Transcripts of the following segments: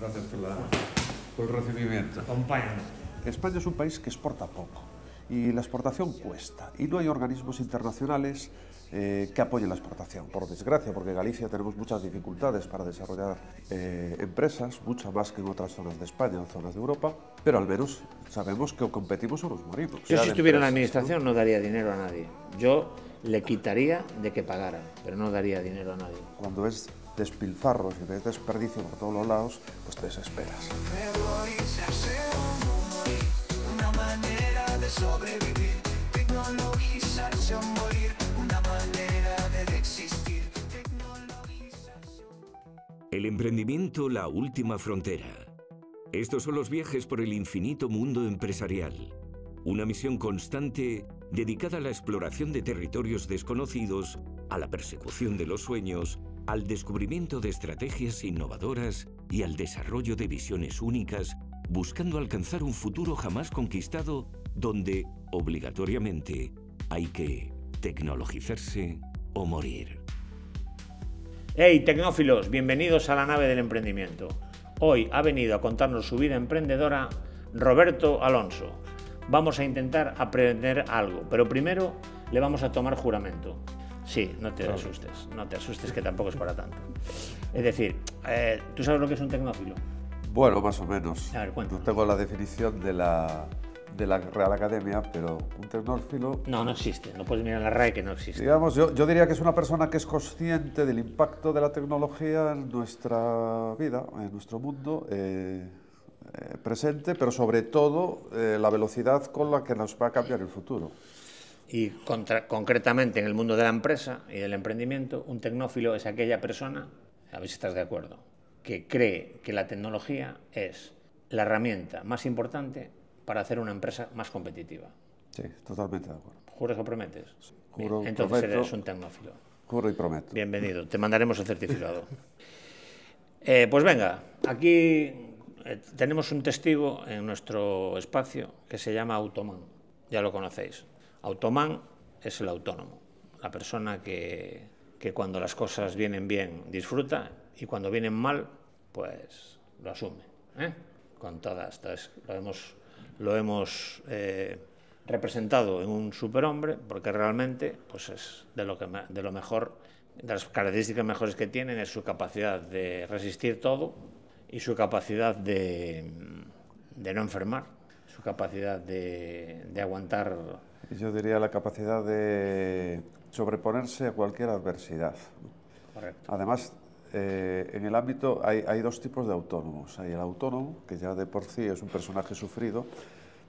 Gracias por, la, por el recibimiento. Acompáñanos. España es un país que exporta poco y la exportación cuesta y no hay organismos internacionales eh, que apoyen la exportación, por desgracia, porque en Galicia tenemos muchas dificultades para desarrollar eh, empresas, muchas más que en otras zonas de España o zonas de Europa, pero al menos sabemos que o competimos o nos morimos. Yo si estuviera en la administración no daría dinero a nadie. Yo le quitaría de que pagaran, pero no daría dinero a nadie. ¿no? Cuando ves despilfarros y ves desperdicio por todos los lados, pues te desesperas. Memorizarse o no morir, una manera de sobrevivir. Tecnologizarse o morir, una manera de existir. Tecnologizarse o El emprendimiento, la última frontera. Estos son los viajes por el infinito mundo empresarial. Una misión constante dedicada a la exploración de territorios desconocidos, a la persecución de los sueños, al descubrimiento de estrategias innovadoras y al desarrollo de visiones únicas, buscando alcanzar un futuro jamás conquistado donde, obligatoriamente, hay que tecnologizarse o morir. Hey, tecnófilos, bienvenidos a la nave del emprendimiento. Hoy ha venido a contarnos su vida emprendedora Roberto Alonso. Vamos a intentar aprender algo, pero primero le vamos a tomar juramento. Sí, no te asustes, no te asustes que tampoco es para tanto. Es decir, eh, ¿tú sabes lo que es un tecnófilo? Bueno, más o menos. A ver, cuéntanos. no tengo la definición de la, de la Real Academia, pero un tecnófilo No, no existe. No puedes mirar la RAE que no existe. Digamos, yo, yo diría que es una persona que es consciente del impacto de la tecnología en nuestra vida, en nuestro mundo eh, eh, presente, pero sobre todo la velocidad con la que nos va a cambiar el futuro. Y contra- concretamente en el mundo de la empresa y del emprendimiento, un tecnófilo es aquella persona, a ver si estás de acuerdo, que cree que la tecnología es la herramienta más importante para hacer una empresa más competitiva. Sí, totalmente de acuerdo. ¿Juras o prometes? Bien, Juro, entonces prometo. eres un tecnófilo. Juro y prometo. Bienvenido, te mandaremos el certificado. Eh, pues venga, aquí eh, tenemos un testigo en nuestro espacio que se llama Automan, ya lo conocéis. Automan es el autónomo, la persona que, que cuando las cosas vienen bien disfruta y cuando vienen mal, pues lo asume. ¿eh? Con todas, entonces, lo hemos, lo hemos eh, representado en un superhombre porque realmente pues es de lo, que, de lo mejor, de las características mejores que tienen es su capacidad de resistir todo y su capacidad de, de no enfermar, su capacidad de, de aguantar Yo diría la capacidad de sobreponerse a cualquier adversidad. Correcto. Además, eh, en el ámbito hay, hay dos tipos de autónomos. Hay el autónomo, que ya de por sí es un personaje sufrido,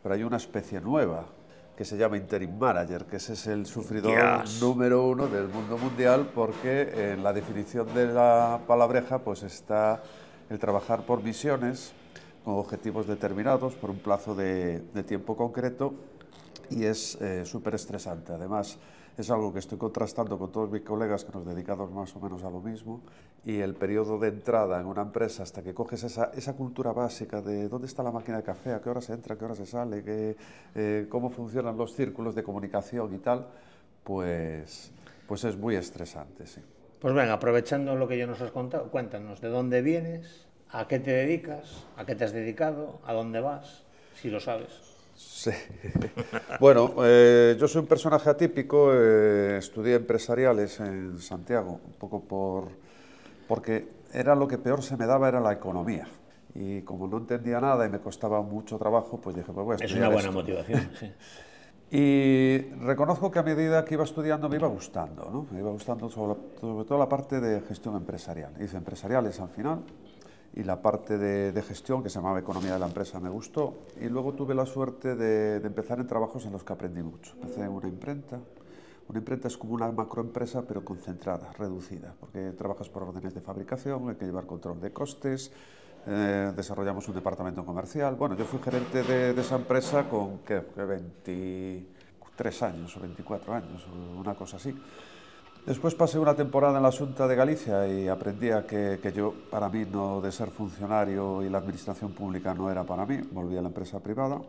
pero hay una especie nueva que se llama interim manager, que ese es el sufridor Dios. número uno del mundo mundial, porque en la definición de la palabreja pues está el trabajar por misiones con objetivos determinados por un plazo de, de tiempo concreto y es súper estresante. Además, es algo que estoy contrastando con todos mis colegas que nos dedicamos más o menos a lo mismo y el periodo de entrada en una empresa hasta que coges esa, esa cultura básica de dónde está la máquina de café, a qué hora se entra, a qué hora se sale, qué, eh, cómo funcionan los círculos de comunicación y tal, pues, pues es muy estresante, sí. Pues venga, aprovechando lo que ya nos has contado, cuéntanos de dónde vienes, a qué te dedicas, a qué te has dedicado, a dónde vas, si lo sabes. Sí. bueno, eh, yo soy un personaje atípico, eh, estudié empresariales en Santiago, un poco por, porque era lo que peor se me daba, era la economía. Y como no entendía nada y me costaba mucho trabajo, pues dije, pues voy a Es estudiar una buena esto. motivación. sí. Y reconozco que a medida que iba estudiando me iba gustando, ¿no? Me iba gustando sobre, sobre todo la parte de gestión empresarial. Hice empresariales al final y la parte de, de gestión, que se llamaba Economía de la Empresa, me gustó. Y luego tuve la suerte de, de empezar en trabajos en los que aprendí mucho. Empecé en una imprenta. Una imprenta es como una macroempresa, pero concentrada, reducida, porque trabajas por órdenes de fabricación, hay que llevar control de costes, eh, desarrollamos un departamento comercial. Bueno, yo fui gerente de, de esa empresa con ¿qué? ¿Qué? 23 años o 24 años, una cosa así. Después pasé una temporada en la Junta de Galicia y aprendí a que, que yo, para mí, no de ser funcionario y la administración pública no era para mí. Volví a la empresa privada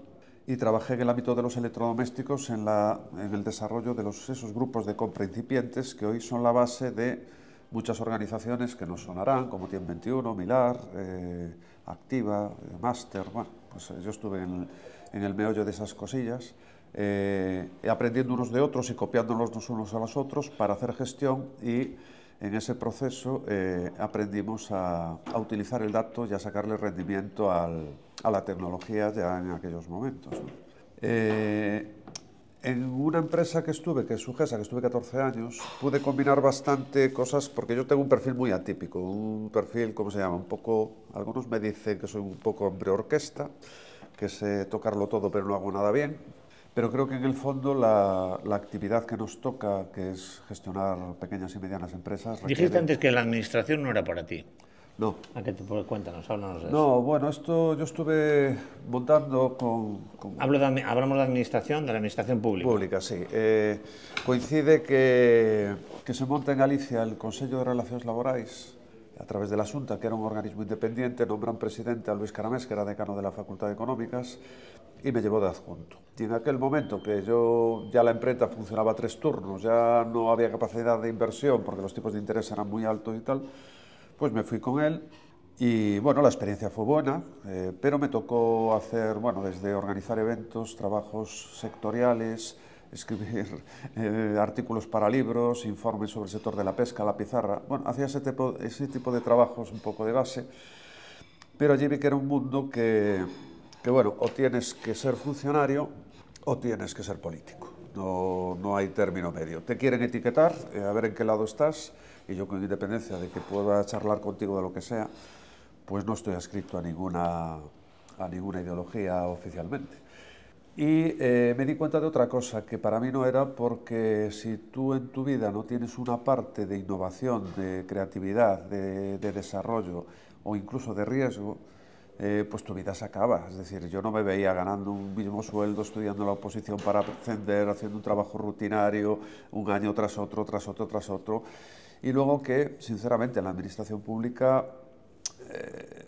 y trabajé en el ámbito de los electrodomésticos en, la, en el desarrollo de esos grupos de compra incipientes que hoy son la base de muchas organizaciones que nos sonarán, como TIEN 21, Milar, eh, activa, de máster, bueno, pues yo estuve en, en el meollo de esas cosillas, eh, aprendiendo unos de otros y copiándonos los unos a los otros para hacer gestión y en ese proceso eh, aprendimos a, a, utilizar el dato y a sacarle rendimiento al, a la tecnología ya en aquellos momentos. ¿no? Eh, en una empresa que estuve, que es Sugesa, que estuve 14 años, pude combinar bastante cosas, porque yo tengo un perfil muy atípico, un perfil, ¿cómo se llama? Un poco, algunos me dicen que soy un poco hombre orquesta, que sé tocarlo todo pero no hago nada bien, pero creo que en el fondo la, la, actividad que nos toca, que es gestionar pequeñas y medianas empresas... Requiere... Dijiste antes que la administración no era para ti. No. ¿A qué te cuéntanos? Háblanos de eso. No, bueno, esto yo estuve montando con... con... Hablo de, hablamos de administración, de la administración pública. Pública, sí. Eh, coincide que, que se monta en Galicia el Consejo de Relaciones Laborais a través de la Junta, que era un organismo independiente, nombran presidente a Luis Caramés, que era decano de la Facultad de Económicas, y me llevó de adjunto. Y en aquel momento que yo ya la imprenta funcionaba tres turnos, ya no había capacidad de inversión porque los tipos de interés eran muy altos y tal, pues me fui con él y bueno, la experiencia fue buena, eh, pero me tocó hacer, bueno, desde organizar eventos, trabajos sectoriales, escribir eh, artículos para libros, informes sobre el sector de la pesca, la pizarra. Bueno, hacía ese tipo, de trabajos un poco de base, pero allí vi que era un mundo que, que, bueno, o tienes que ser funcionario o tienes que ser político. No, no hay término medio. Te quieren etiquetar, eh, a ver en qué lado estás, y yo con independencia de que pueda charlar contigo de lo que sea, pues no estoy adscrito a ninguna, a ninguna ideología oficialmente. Y eh, me di cuenta de otra cosa, que para mí no era porque si tú en tu vida no tienes una parte de innovación, de creatividad, de, de desarrollo o incluso de riesgo, eh, pues tu vida se acaba. Es decir, yo no me veía ganando un mismo sueldo, estudiando la oposición para ascender, haciendo un trabajo rutinario, un año tras otro, tras otro, tras otro. Y luego que, sinceramente, la administración pública eh,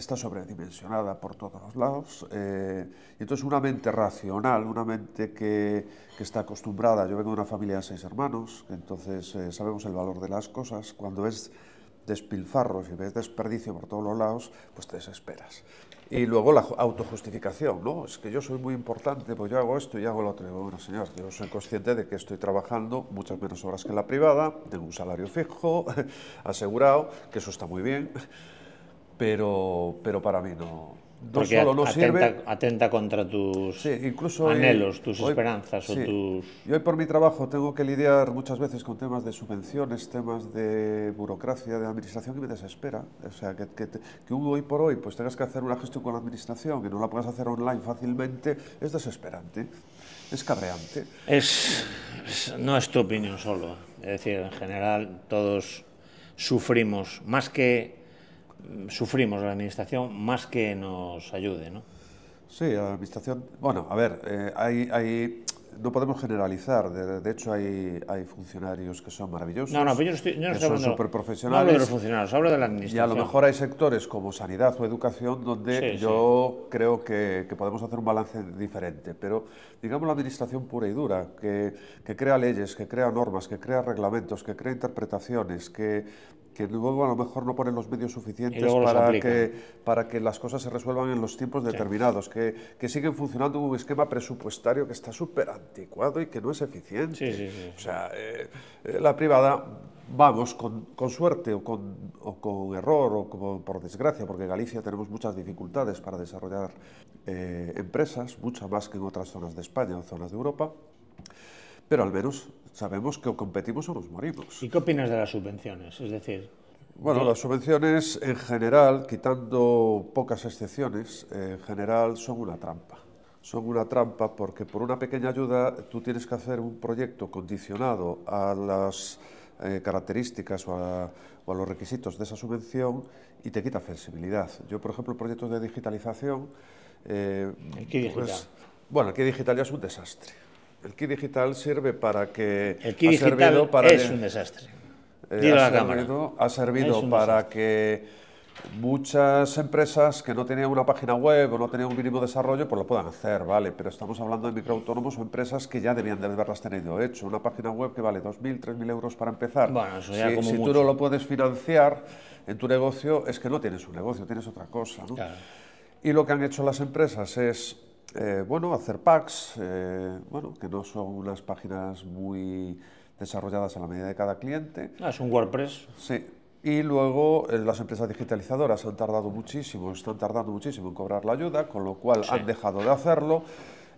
está sobredimensionada por todos los lados. Eh, y entonces una mente racional, una mente que, que, está acostumbrada, yo vengo de una familia de seis hermanos, entonces eh, sabemos el valor de las cosas, cuando ves despilfarros y ves desperdicio por todos los lados, pues te desesperas. Y luego la autojustificación, ¿no? Es que yo soy muy importante, pues yo hago esto y hago lo otro. Bueno, señor, yo soy consciente de que estoy trabajando muchas menos horas que en la privada, tengo un salario fijo, asegurado, que eso está muy bien, pero, pero para mí no, no Porque solo no atenta, sirve... atenta contra tus Sí, incluso hoy- anhelos, tus hoy- esperanzas sí. o tus... Y hoy por mi trabajo tengo que lidiar muchas veces con temas de subvenciones, temas de burocracia, de administración que me desespera. O sea, que, que, que hoy por hoy pues tengas que hacer una gestión con la administración, que no la puedas hacer online fácilmente, es desesperante, es cabreante. Es, es- no es tu opinión solo. Es decir, en general todos sufrimos, más que sufrimos la administración, más que nos ayude, ¿no? Sí, la administración. Bueno, a ver, eh, hay, hay- no podemos generalizar. De, de hecho, hay, hay funcionarios que son maravillosos. No, no, pero yo no estoy, yo no estoy son hablando... superprofesionales. No hablo de los funcionarios, hablo de la Y a administración. lo mejor hay sectores como sanidad o educación donde Sí, yo creo que, que podemos hacer un balance diferente, pero digamos la administración pura y dura, que, que crea leyes, que crea normas, que crea reglamentos, que crea interpretaciones, que, que luego a lo mejor no ponen los medios suficientes para que, para que las cosas se resuelvan en los tiempos determinados, que, que siguen funcionando un esquema presupuestario que está súper anticuado y que no es eficiente. Sí, sí, sí. O sea, eh, eh, la privada, vamos, con, con suerte o con, o con error o como por desgracia, porque en Galicia tenemos muchas dificultades para desarrollar eh, empresas, muchas más que en otras zonas de España o zonas de Europa, pero al menos sabemos que competimos o nos morimos. ¿Y qué opinas de las subvenciones? Es decir, Bueno, las subvenciones en general, quitando pocas excepciones, en general son una trampa. Son una trampa porque por una pequeña ayuda tú tienes que hacer un proyecto condicionado a las eh, características o a, o a los requisitos de esa subvención y te quita flexibilidad. Yo, por ejemplo, proyectos de digitalización... eh, El kit digital. bueno, el digital ya es un desastre. El kit digital sirve para que... el kit digital para es de- un desastre. eh, ha la cámara. servido, ha servido para que muchas empresas que no tenían una página web o no tenían un mínimo desarrollo, pues lo puedan hacer, ¿vale? Pero estamos hablando de microautónomos o empresas que ya debían de haberlas tenido hecho. Una página web que vale 2.000, 3.000 euros para empezar. Bueno, eso ya si como si tú no lo puedes financiar en tu negocio, es que no tienes un negocio, tienes otra cosa, ¿no? Claro. Y lo que han hecho las empresas es, eh, bueno, hacer packs, eh, bueno, que no son unas páginas muy desarrolladas a la medida de cada cliente, Ah, es un WordPress. Sí. Y luego eh, las empresas digitalizadoras han tardado muchísimo, están tardando muchísimo en cobrar la ayuda, con lo cual han dejado de hacerlo.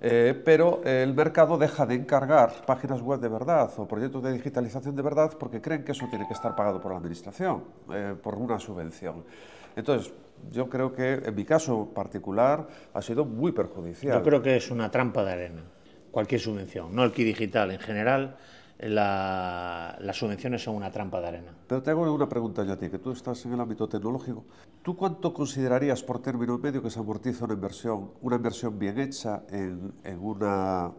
eh, pero el mercado deja de encargar páginas web de verdad o proyectos de digitalización de verdad porque creen que eso tiene que estar pagado por la administración, eh, por una subvención. Entonces, yo creo que en mi caso particular ha sido muy perjudicial. Yo creo que es una trampa de arena, cualquier subvención, no el Key Digital en general. la- las subvenciones son una trampa de arena. Pero te hago una pregunta yo a ti, que tú estás en el ámbito tecnológico. ¿Tú cuánto considerarías por término medio que se amortiza una inversión, una inversión bien hecha en, en una,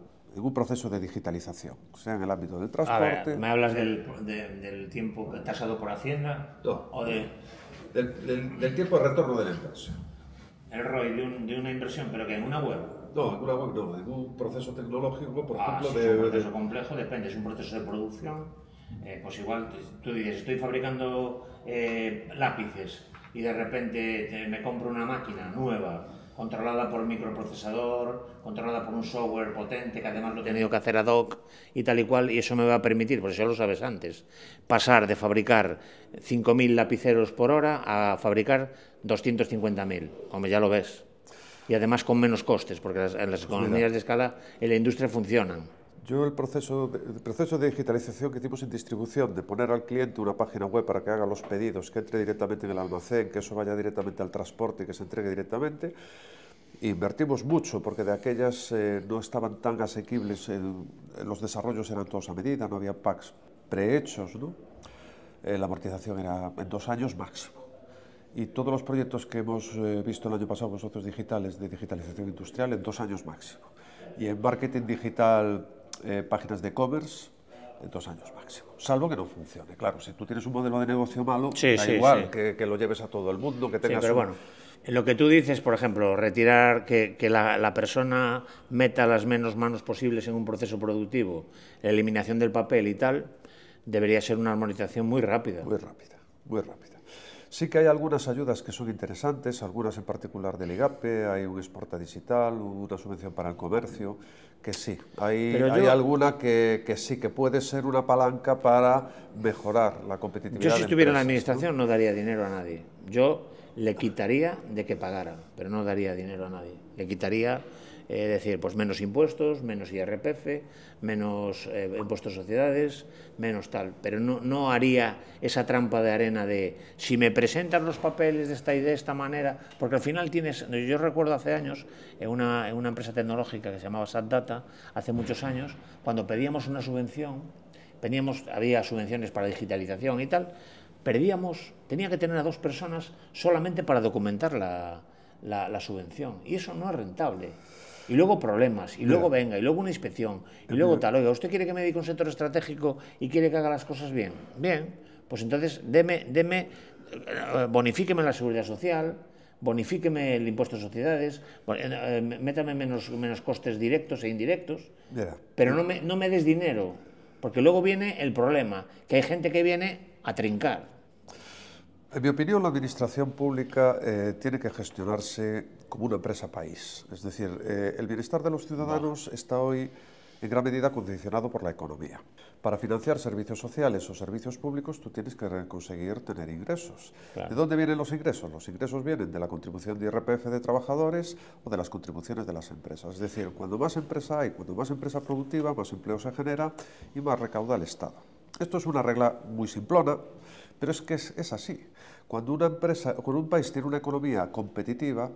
proceso de digitalización? Sea en el ámbito del A transporte... ver, ¿me hablas del, de- del tiempo tasado por Hacienda? No. ¿O de del, tiempo de retorno de la inversión. el ROI de, un- de una inversión, pero que en una web? No, en una web no, en un proceso tecnológico, por Ah, ejemplo, si de, es un de- proceso complejo, depende, es un proceso de producción. eh, pues igual tú dices, estoy fabricando eh, lápices y de repente te- me compro una máquina nueva, controlada por microprocesador, controlada por un software potente, que además lo he tenido que hacer ad hoc y tal y cual, y eso me va a permitir, pues eso lo sabes antes, pasar de fabricar 5.000 lapiceros por hora a fabricar 250.000, como ya lo ves. Y además con menos costes, porque en las economías de escala en la industria funcionan. Yo el proceso de, el proceso de digitalización que hicimos en distribución, de poner al cliente una página web para que haga los pedidos, que entre directamente en el almacén, que eso vaya directamente al transporte y que se entregue directamente, invertimos mucho porque de aquellas eh, no estaban tan asequibles, el- los desarrollos eran todos a medida, no había packs prehechos, ¿no? Eh, la amortización era en dos años máximo. Y todos los proyectos que hemos eh, visto el año pasado vosotros digitales de digitalización industrial en dos años máximo. Y en marketing digital, eh, páginas de e-commerce, en dos años máximo. Salvo que no funcione. Claro, si tú tienes un modelo de negocio malo, Sí, da sí, igual sí. Que, que lo lleves a todo el mundo, que tengas pero un- bueno, lo que tú dices, por ejemplo, retirar que, que la, la persona meta las menos manos posibles en un proceso productivo, la eliminación del papel y tal, debería ser una armonización muy rápida. Muy rápida, muy rápida. Sí que hay algunas ayudas que son interesantes, algunas en particular del IGAPE, hay un Exporta Digital, una subvención para el comercio, que sí, hay, hay alguna que, que sí, que puede ser una palanca para mejorar la competitividad. Yo si estuviera en la empresas, ¿no? administración no daría dinero a nadie. Yo le quitaría de que pagara, pero no daría dinero a nadie. Le quitaría, eh, decir, pues menos impuestos, menos IRPF, menos eh, impuestos de sociedades, menos tal. Pero no, no haría esa trampa de arena de si me presentan los papeles de esta y de esta manera, porque al final tienes, yo recuerdo hace años en una, en una empresa tecnológica que se llamaba SatData, hace muchos años, cuando pedíamos una subvención, Teníamos, había subvenciones para digitalización y tal, perdíamos, tenía que tener a dos personas solamente para documentar la- la subvención. Y eso no es rentable. Y luego problemas, y luego venga, y luego una inspección, y luego tal. Oiga, ¿usted quiere que me dedique a un sector estratégico y quiere que haga las cosas bien? Bien, pues entonces deme, deme eh, bonifíqueme la seguridad social, bonifíqueme el impuesto de sociedades, eh, eh, métame menos, menos costes directos e indirectos. Pero no me, no me des dinero, porque luego viene el problema, que hay gente que viene a trincar. En mi opinión, la administración pública eh, tiene que gestionarse como una empresa país. Es decir, eh, el bienestar de los ciudadanos está hoy en gran medida condicionado por la economía. Para financiar servicios sociales o servicios públicos, tú tienes que conseguir tener ingresos. Claro. ¿De dónde vienen los ingresos? Los ingresos vienen de la contribución de IRPF de trabajadores o de las contribuciones de las empresas. Es decir, cuando más empresa hay, cuando más empresa productiva, más empleo se genera y más recauda el Estado. Esto es una regla muy simplona, pero es que es, es así. Cuando una empresa, cuando un país tiene una economía competitiva,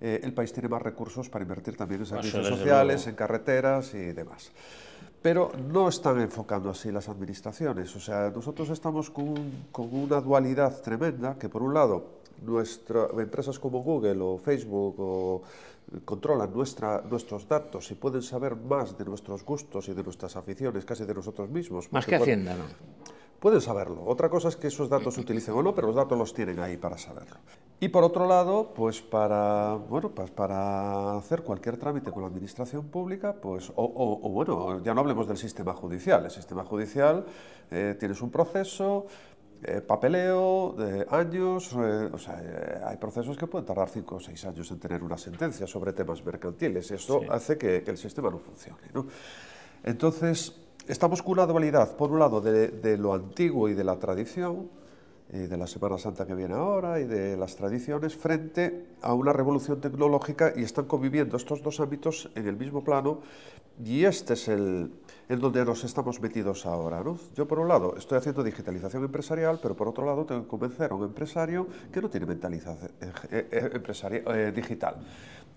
eh, el país tiene más recursos para invertir también en servicios desde sociales, en carreteras y demás. Pero no están enfocando así las administraciones. O sea, nosotros estamos con, un- con una dualidad tremenda, que por un lado, nuestra, empresas como Google o Facebook o, eh, controlan nuestra, nuestros datos y pueden saber más de nuestros gustos y de nuestras aficiones, casi de nosotros mismos. Más que Hacienda, ¿no? Pueden saberlo. Otra cosa es que esos datos se utilicen o no, pero los datos los tienen ahí para saberlo. Y por otro lado, pues para, bueno, pues para hacer cualquier trámite con la administración pública, pues, o, o- o bueno, ya no hablemos del sistema judicial. El sistema judicial eh, tienes un proceso, eh, papeleo, de años, eh, o sea, eh, hay procesos que pueden tardar cinco o seis años en tener una sentencia sobre temas mercantiles. Eso Sí. hace que, que el sistema no funcione. ¿no? Entonces, estamos con una dualidad, por un lado, de, de lo antiguo y de la tradición, y de la Semana Santa que viene ahora y de las tradiciones, frente a una revolución tecnológica y están conviviendo estos dos ámbitos en el mismo plano y este es el en donde nos estamos metidos ahora. ¿no? Yo, por un lado, estoy haciendo digitalización empresarial, pero por otro lado, tengo que convencer a un empresario que no tiene mentalización eh, eh, empresaria- eh, digital.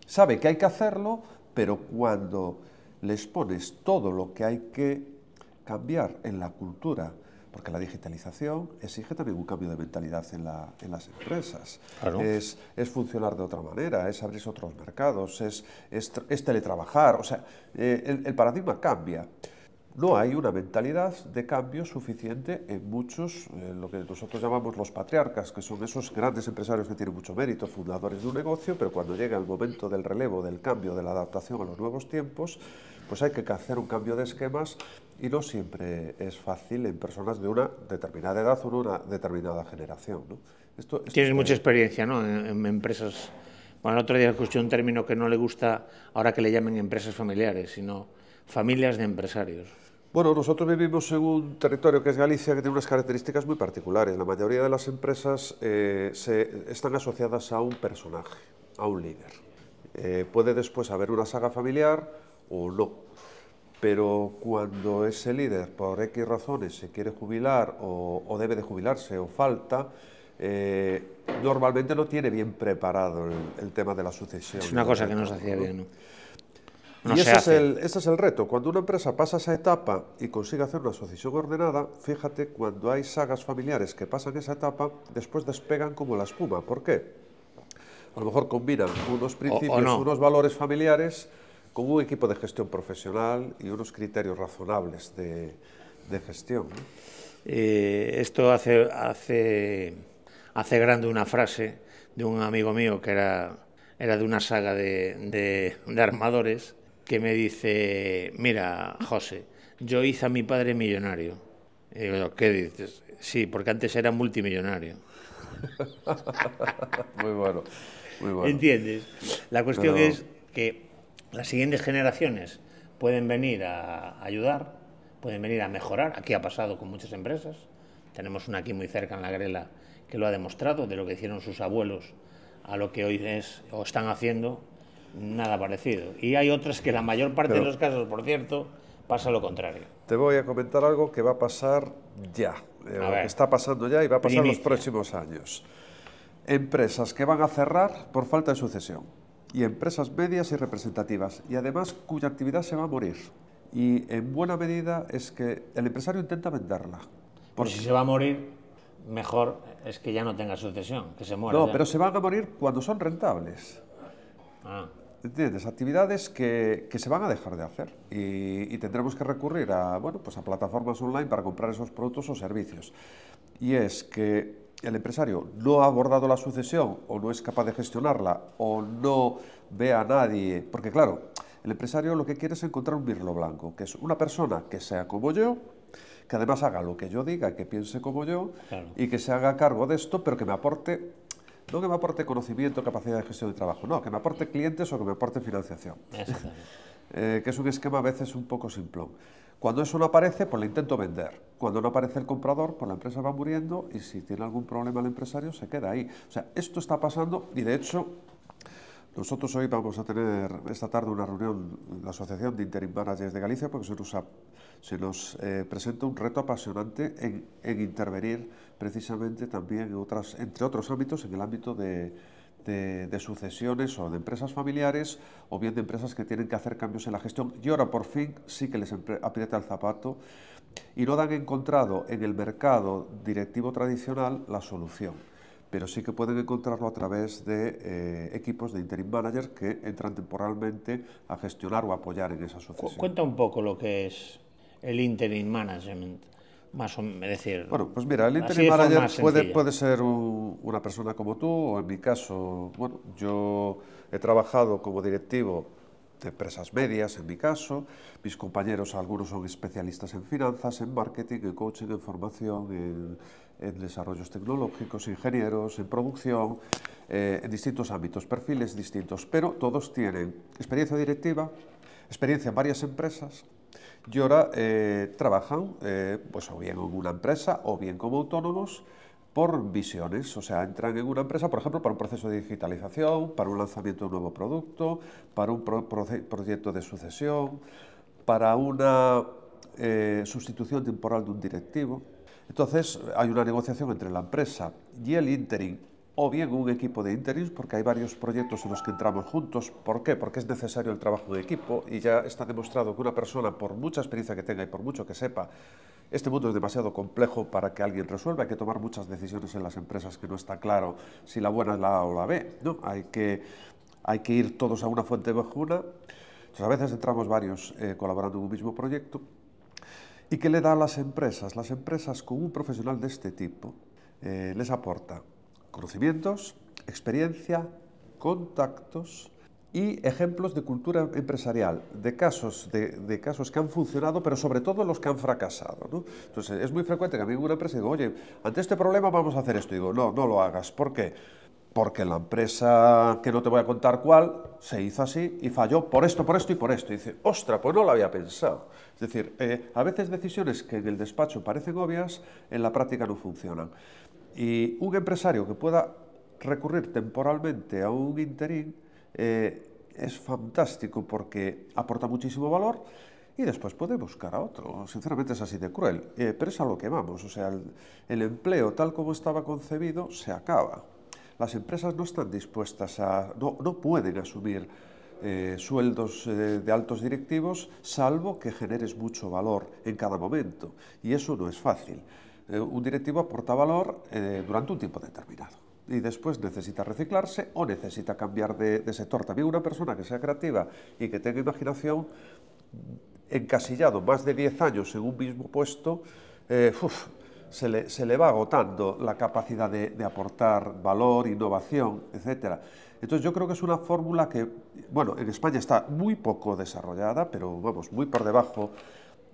Sabe que hay que hacerlo, pero cuando les pones todo lo que hay que cambiar en la cultura, porque la digitalización exige también un cambio de mentalidad en, la- en las empresas. Claro. Es, es funcionar de otra manera, es abrirse otros mercados, es, es, es teletrabajar, o sea, eh, el, el paradigma cambia. No hay una mentalidad de cambio suficiente en muchos, eh, lo que nosotros llamamos los patriarcas, que son esos grandes empresarios que tienen mucho mérito, fundadores de un negocio, pero cuando llega el momento del relevo, del cambio, de la adaptación a los nuevos tiempos, pues hay que hacer un cambio de esquemas y no siempre es fácil en personas de una determinada edad o de una determinada generación. ¿no? Esto, esto Tienes es- mucha experiencia, ¿no? En, en empresas. Bueno, el otro día escuché un término que no le gusta ahora que le llamen empresas familiares, sino familias de empresarios. Bueno, nosotros vivimos en un territorio que es Galicia que tiene unas características muy particulares. La mayoría de las empresas eh, se- están asociadas a un personaje, a un líder. Eh, puede después haber una saga familiar o no, pero cuando ese líder por X razones se quiere jubilar o, o debe de jubilarse o falta, eh, normalmente no tiene bien preparado el, el tema de la sucesión. Es una cosa que no se hacía bien, ¿no? No y se ese es, el, ese es el reto. Cuando una empresa pasa esa etapa y consigue hacer una asociación ordenada, fíjate, cuando hay sagas familiares que pasan esa etapa, después despegan como la espuma. ¿Por qué? A lo mejor combinan unos principios, no. unos valores familiares con un equipo de gestión profesional y unos criterios razonables de, de gestión. ¿no? Eh, esto hace, hace, hace grande una frase de un amigo mío que era, era de una saga de, de- de armadores que me dice, mira, José, yo hice a mi padre millonario. Y digo, ¿qué dices? Sí, porque antes era multimillonario. Muy bueno, muy bueno. ¿Entiendes? La cuestión es que las siguientes generaciones pueden venir a ayudar, pueden venir a mejorar. Aquí ha pasado con muchas empresas. Tenemos una aquí muy cerca en la Grela que lo ha demostrado, de lo que hicieron sus abuelos a lo que hoy es o están haciendo, nada parecido. Y hay otras que la mayor parte Pero- de los casos, por cierto, pasa lo contrario. Te voy a comentar algo que va a pasar ya, eh, A ver. está pasando ya y va a pasar en los Primicia. próximos años. Empresas que van a cerrar por falta de sucesión y empresas medias y representativas y además cuya actividad se va a morir. Y en buena medida es que el empresario intenta venderla. Por si se va a morir, mejor es que ya no tenga sucesión, que se muera. No, ya. pero se van a morir cuando son rentables. Ah. ¿Entiendes? Actividades que, que se van a dejar de hacer y, y tendremos que recurrir a, bueno, pues a plataformas online para comprar esos productos o servicios. Y es que el empresario no ha abordado la sucesión o no es capaz de gestionarla o no ve a nadie, porque claro, el empresario lo que quiere es encontrar un birlo blanco, que es una persona que sea como yo, que además haga lo que yo diga, que piense como yo Claro. y que se haga cargo de esto, pero que me aporte, no que me aporte conocimiento, capacidad de gestión de trabajo, no, que me aporte clientes o que me aporte financiación. Eh, que es un esquema a veces un poco simplón. Cuando eso no aparece, pues le intento vender. Cuando no aparece el comprador, pues la empresa va muriendo y si tiene algún problema el empresario, se queda ahí. O sea, esto está pasando y de hecho nosotros hoy vamos a tener esta tarde una reunión en la Asociación de Interim Managers de Galicia porque se nos, se nos eh, presenta un reto apasionante en, en intervenir precisamente también en otras, entre otros ámbitos, en el ámbito de, de- de sucesiones o de empresas familiares o bien de empresas que tienen que hacer cambios en la gestión y ahora por fin sí que les aprieta el zapato y no han encontrado en el mercado directivo tradicional la solución pero sí que pueden encontrarlo a través de eh, equipos de interim managers que entran temporalmente a gestionar o apoyar en esa sucesión. Cuenta un poco lo que es el interim management. Más o es decir, Bueno, pues mira, el interim manager puede, puede ser un- una persona como tú, o en mi caso, bueno, yo he trabajado como directivo de empresas medias, en mi caso, mis compañeros, algunos son especialistas en finanzas, en marketing, en coaching, en formación, en, en desarrollos tecnológicos, ingenieros, en producción, eh, en distintos ámbitos, perfiles distintos, pero todos tienen experiencia directiva, experiencia en varias empresas, y ahora eh, trabajan eh, pues o bien en una empresa o bien como autónomos por visiones, o sea, entran en una empresa, por ejemplo, para un proceso de digitalización, para un lanzamiento de un nuevo producto, para un proyecto de sucesión, para una eh, sustitución temporal de un directivo. Entonces, hay una negociación entre la empresa y el interim, o bien un equipo de interims, porque hay varios proyectos en los que entramos juntos. ¿Por qué? Porque es necesario el trabajo de equipo y ya está demostrado que una persona, por mucha experiencia que tenga y por mucho que sepa, este mundo es demasiado complejo para que alguien resuelva. Hay que tomar muchas decisiones en las empresas que no está claro si la buena es la A o la B. ¿no? Hay, que, hay que ir todos a una fuente vejuna. Entonces, a veces entramos varios eh, colaborando en un mismo proyecto. ¿Y qué le da a las empresas? Las empresas con un profesional de este tipo eh, les aporta conocimientos, experiencia, contactos y ejemplos de cultura empresarial, de casos, de, de casos que han funcionado, pero sobre todo los que han fracasado. ¿no? Entonces, es muy frecuente que a mí en una empresa digo, oye, ante este problema vamos a hacer esto. Y digo, no, no lo hagas. ¿Por qué? Porque la empresa, que no te voy a contar cuál, se hizo así y falló por esto, por esto y por esto. Y dice, ostra, pues no lo había pensado. Es decir, eh, a veces decisiones que en el despacho parecen obvias, en la práctica no funcionan. Y un empresario que pueda recurrir temporalmente a un interín eh, es fantástico porque aporta muchísimo valor y después puede buscar a otro. Sinceramente es así de cruel, eh, pero es a lo que vamos. O sea, el, empleo tal como estaba concebido se acaba. Las empresas no están dispuestas a, no, no pueden asumir eh, sueldos eh, de altos directivos, salvo que generes mucho valor en cada momento. Y eso no es fácil. Eh, un directivo aporta valor eh, durante un tiempo determinado y después necesita reciclarse o necesita cambiar de, sector. También una persona que sea creativa y que tenga imaginación, encasillado más de 10 años en un mismo puesto, eh, uf, se, le, se, le, va agotando la capacidad de, de, aportar valor, innovación, etc. Entonces yo creo que es una fórmula que, bueno, en España está muy poco desarrollada, pero vamos, muy por debajo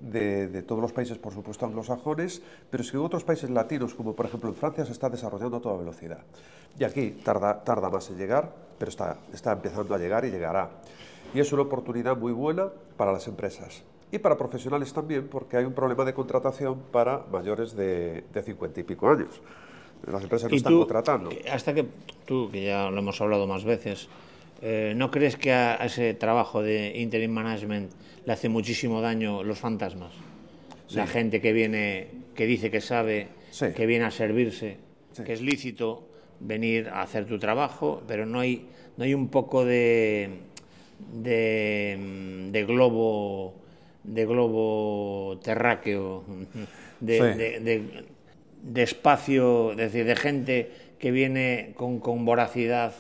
de, de, todos los países, por supuesto, anglosajones, pero es que en otros países latinos, como por ejemplo en Francia, se está desarrollando a toda velocidad. Y aquí tarda, tarda más en llegar, pero está, está empezando a llegar y llegará. Y es una oportunidad muy buena para las empresas y para profesionales también, porque hay un problema de contratación para mayores de, de 50 y pico años. Las empresas no están contratando. Hasta que tú, que ya lo hemos hablado más veces, eh, ¿no crees que a, a, ese trabajo de interim management le hace muchísimo daño los fantasmas? Sí. La gente que viene, que dice que sabe, sí. que viene a servirse, sí. que es lícito venir a hacer tu trabajo, pero no hay, no hay un poco de, de, de globo de globo terráqueo, de, de, de, de, espacio, es decir, de gente que viene con, con voracidad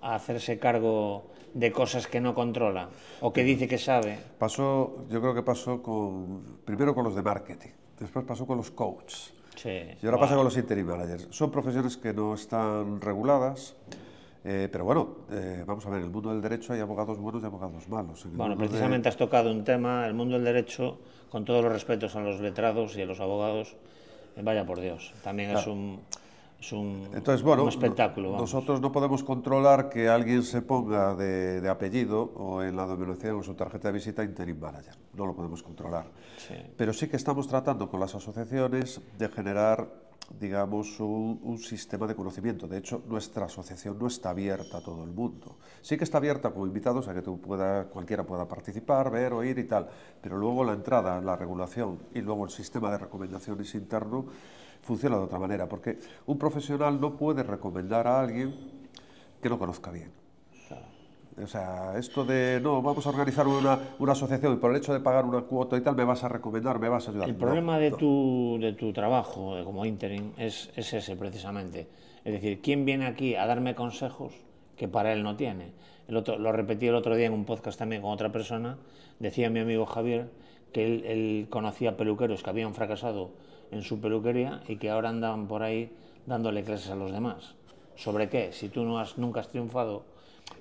a hacerse cargo de cosas que no controla o que dice que sabe. Pasó, yo creo que pasó con, primero con los de marketing, después pasó con los coaches. Sí. Y ahora wow. pasa con los interim managers. Son profesiones que no están reguladas, eh, pero bueno, eh, vamos a ver, en el mundo del derecho hay abogados buenos y abogados malos. Bueno, precisamente de... has tocado un tema, el mundo del derecho, con todos los respetos a los letrados y a los abogados, eh, vaya por Dios, también claro. es un... Es un, Entonces, bueno, un espectáculo. Vamos. Nosotros no podemos controlar que alguien se ponga de, de, apellido o en la denominación o su tarjeta de visita interim manager. No lo podemos controlar. Sí. Pero sí que estamos tratando con las asociaciones de generar digamos, un, un, sistema de conocimiento. De hecho, nuestra asociación no está abierta a todo el mundo. Sí que está abierta como invitados a que tú pueda, cualquiera pueda participar, ver, oír y tal, pero luego la entrada, la regulación y luego el sistema de recomendaciones interno funciona de otra manera, porque un profesional no puede recomendar a alguien que no conozca bien. O sea, esto de, no, vamos a organizar una, una, asociación y por el hecho de pagar una cuota y tal, me vas a recomendar, me vas a ayudar. El problema no, de, no. Tu, de tu trabajo como interim es, es ese precisamente. Es decir, ¿quién viene aquí a darme consejos que para él no tiene? El otro, lo repetí el otro día en un podcast también con otra persona. Decía mi amigo Javier que él, él conocía peluqueros que habían fracasado en su peluquería y que ahora andan por ahí dándole clases a los demás. ¿Sobre qué? Si tú no has, nunca has triunfado.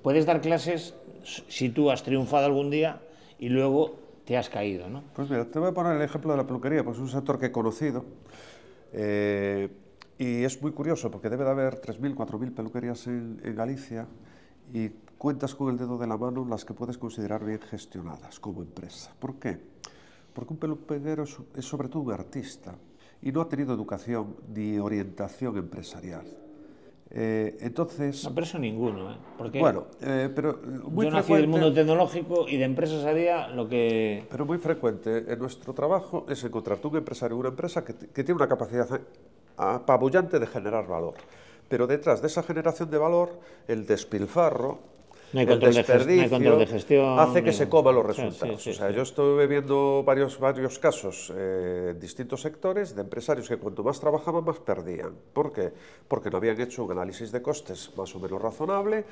Puedes dar clases si tú has triunfado algún día y luego te has caído, ¿no? Pues mira, te voy a poner el ejemplo de la peluquería, pues es un sector que he conocido. eh, y es muy curioso porque debe de haber 3.000, 4.000 peluquerías en, en Galicia y cuentas con el dedo de la mano las que puedes considerar bien gestionadas como empresa. ¿Por qué? Porque un peluquero es, sobre todo un artista y no ha tenido educación ni orientación empresarial. Eh, entonces, No, pero eso ninguno, ¿eh? Porque bueno, eh, pero eh, muy yo nací del mundo tecnológico y de empresas a día lo que... Pero muy frecuente en nuestro trabajo es encontrarte un empresario, una empresa que, que tiene una capacidad apabullante de generar valor. Pero detrás de esa generación de valor, el despilfarro, No hay el control de ges- no hay desperdicio, control de gestión, hace que se coman los Sí, sí, resultados. sí, o sea, yo estuve viendo varios, varios casos eh, en distintos sectores de empresarios que cuanto más trabajaban, más perdían. ¿Por qué? Porque no habían hecho un análisis de costes más o menos razonable,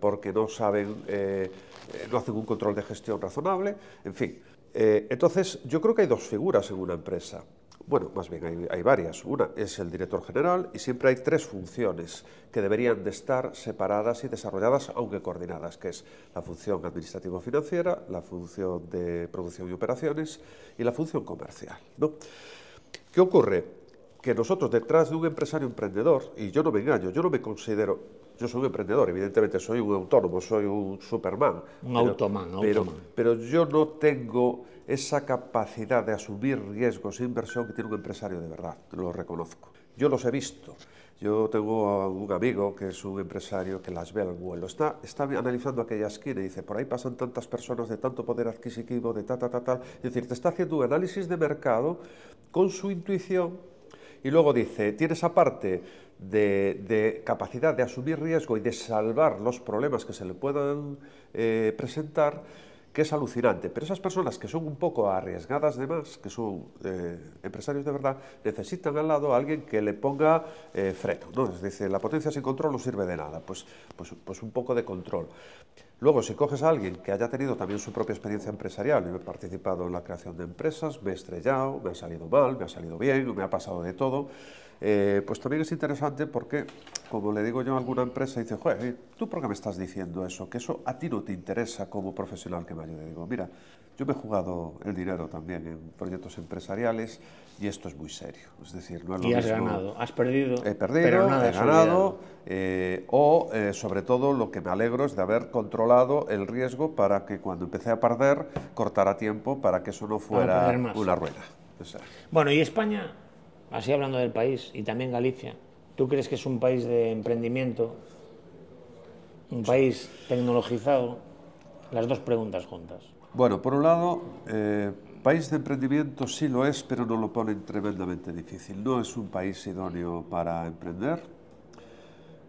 porque no saben, eh, eh, no hacen un control de gestión razonable, en fin. Eh, entonces, yo creo que hay dos figuras en una empresa. Bueno, más bien hay, varias. Una es el director general y siempre hay tres funciones que deberían de estar separadas y desarrolladas, aunque coordinadas, que es la función administrativo-financiera, la función de producción y operaciones y la función comercial. ¿no? ¿Qué ocurre? Que nosotros detrás de un empresario emprendedor, y yo no me engaño, yo no me considero, yo soy un emprendedor, evidentemente soy un autónomo, soy un Superman. Un automan, pero, automan. pero yo no tengo esa capacidad de asumir riesgos e inversión que tiene un empresario de verdad, lo reconozco. Yo los he visto. Yo tengo a un amigo que es un empresario que las ve al vuelo. Está, está analizando aquella esquina y dice, por ahí pasan tantas personas de tanto poder adquisitivo, de tal, tal, tal, tal. Es decir, te está haciendo un análisis de mercado con su intuición y luego dice, tiene esa parte de, capacidad de asumir riesgo y de salvar los problemas que se le puedan eh, presentar, que es alucinante. Pero esas personas que son un poco arriesgadas de más, que son eh, empresarios de verdad, necesitan al lado a alguien que le ponga eh, freno. ¿no? Decir, la potencia sin control no sirve de nada, pues, pues, pues un poco de control. Luego, si coges a alguien que haya tenido también su propia experiencia empresarial, yo he participado en la creación de empresas, me he estrellado, me ha salido mal, me ha salido bien, me ha pasado de todo, eh, pues también es interesante porque, como le digo yo a alguna empresa, dice, joder, ¿tú por qué me estás diciendo eso? Que eso a ti no te interesa como profesional que me ayude. Digo, mira, yo me he jugado el dinero también en proyectos empresariales y esto es muy serio. Es decir, no es lo Y has mismo- ganado, has perdido, He perdido, pero nada he ganado, eh, o eh, sobre todo lo que me alegro es de haber controlado el riesgo para que cuando empecé a perder cortara tiempo para que eso no fuera una ruina. O sea, Bueno, y España, así hablando del país, y también Galicia, ¿tú crees que es un país de emprendimiento, un país tecnologizado? Las dos preguntas juntas. Bueno, por un lado, eh, país de emprendimiento sí lo es, pero no lo ponen tremendamente difícil. No es un país idóneo para emprender.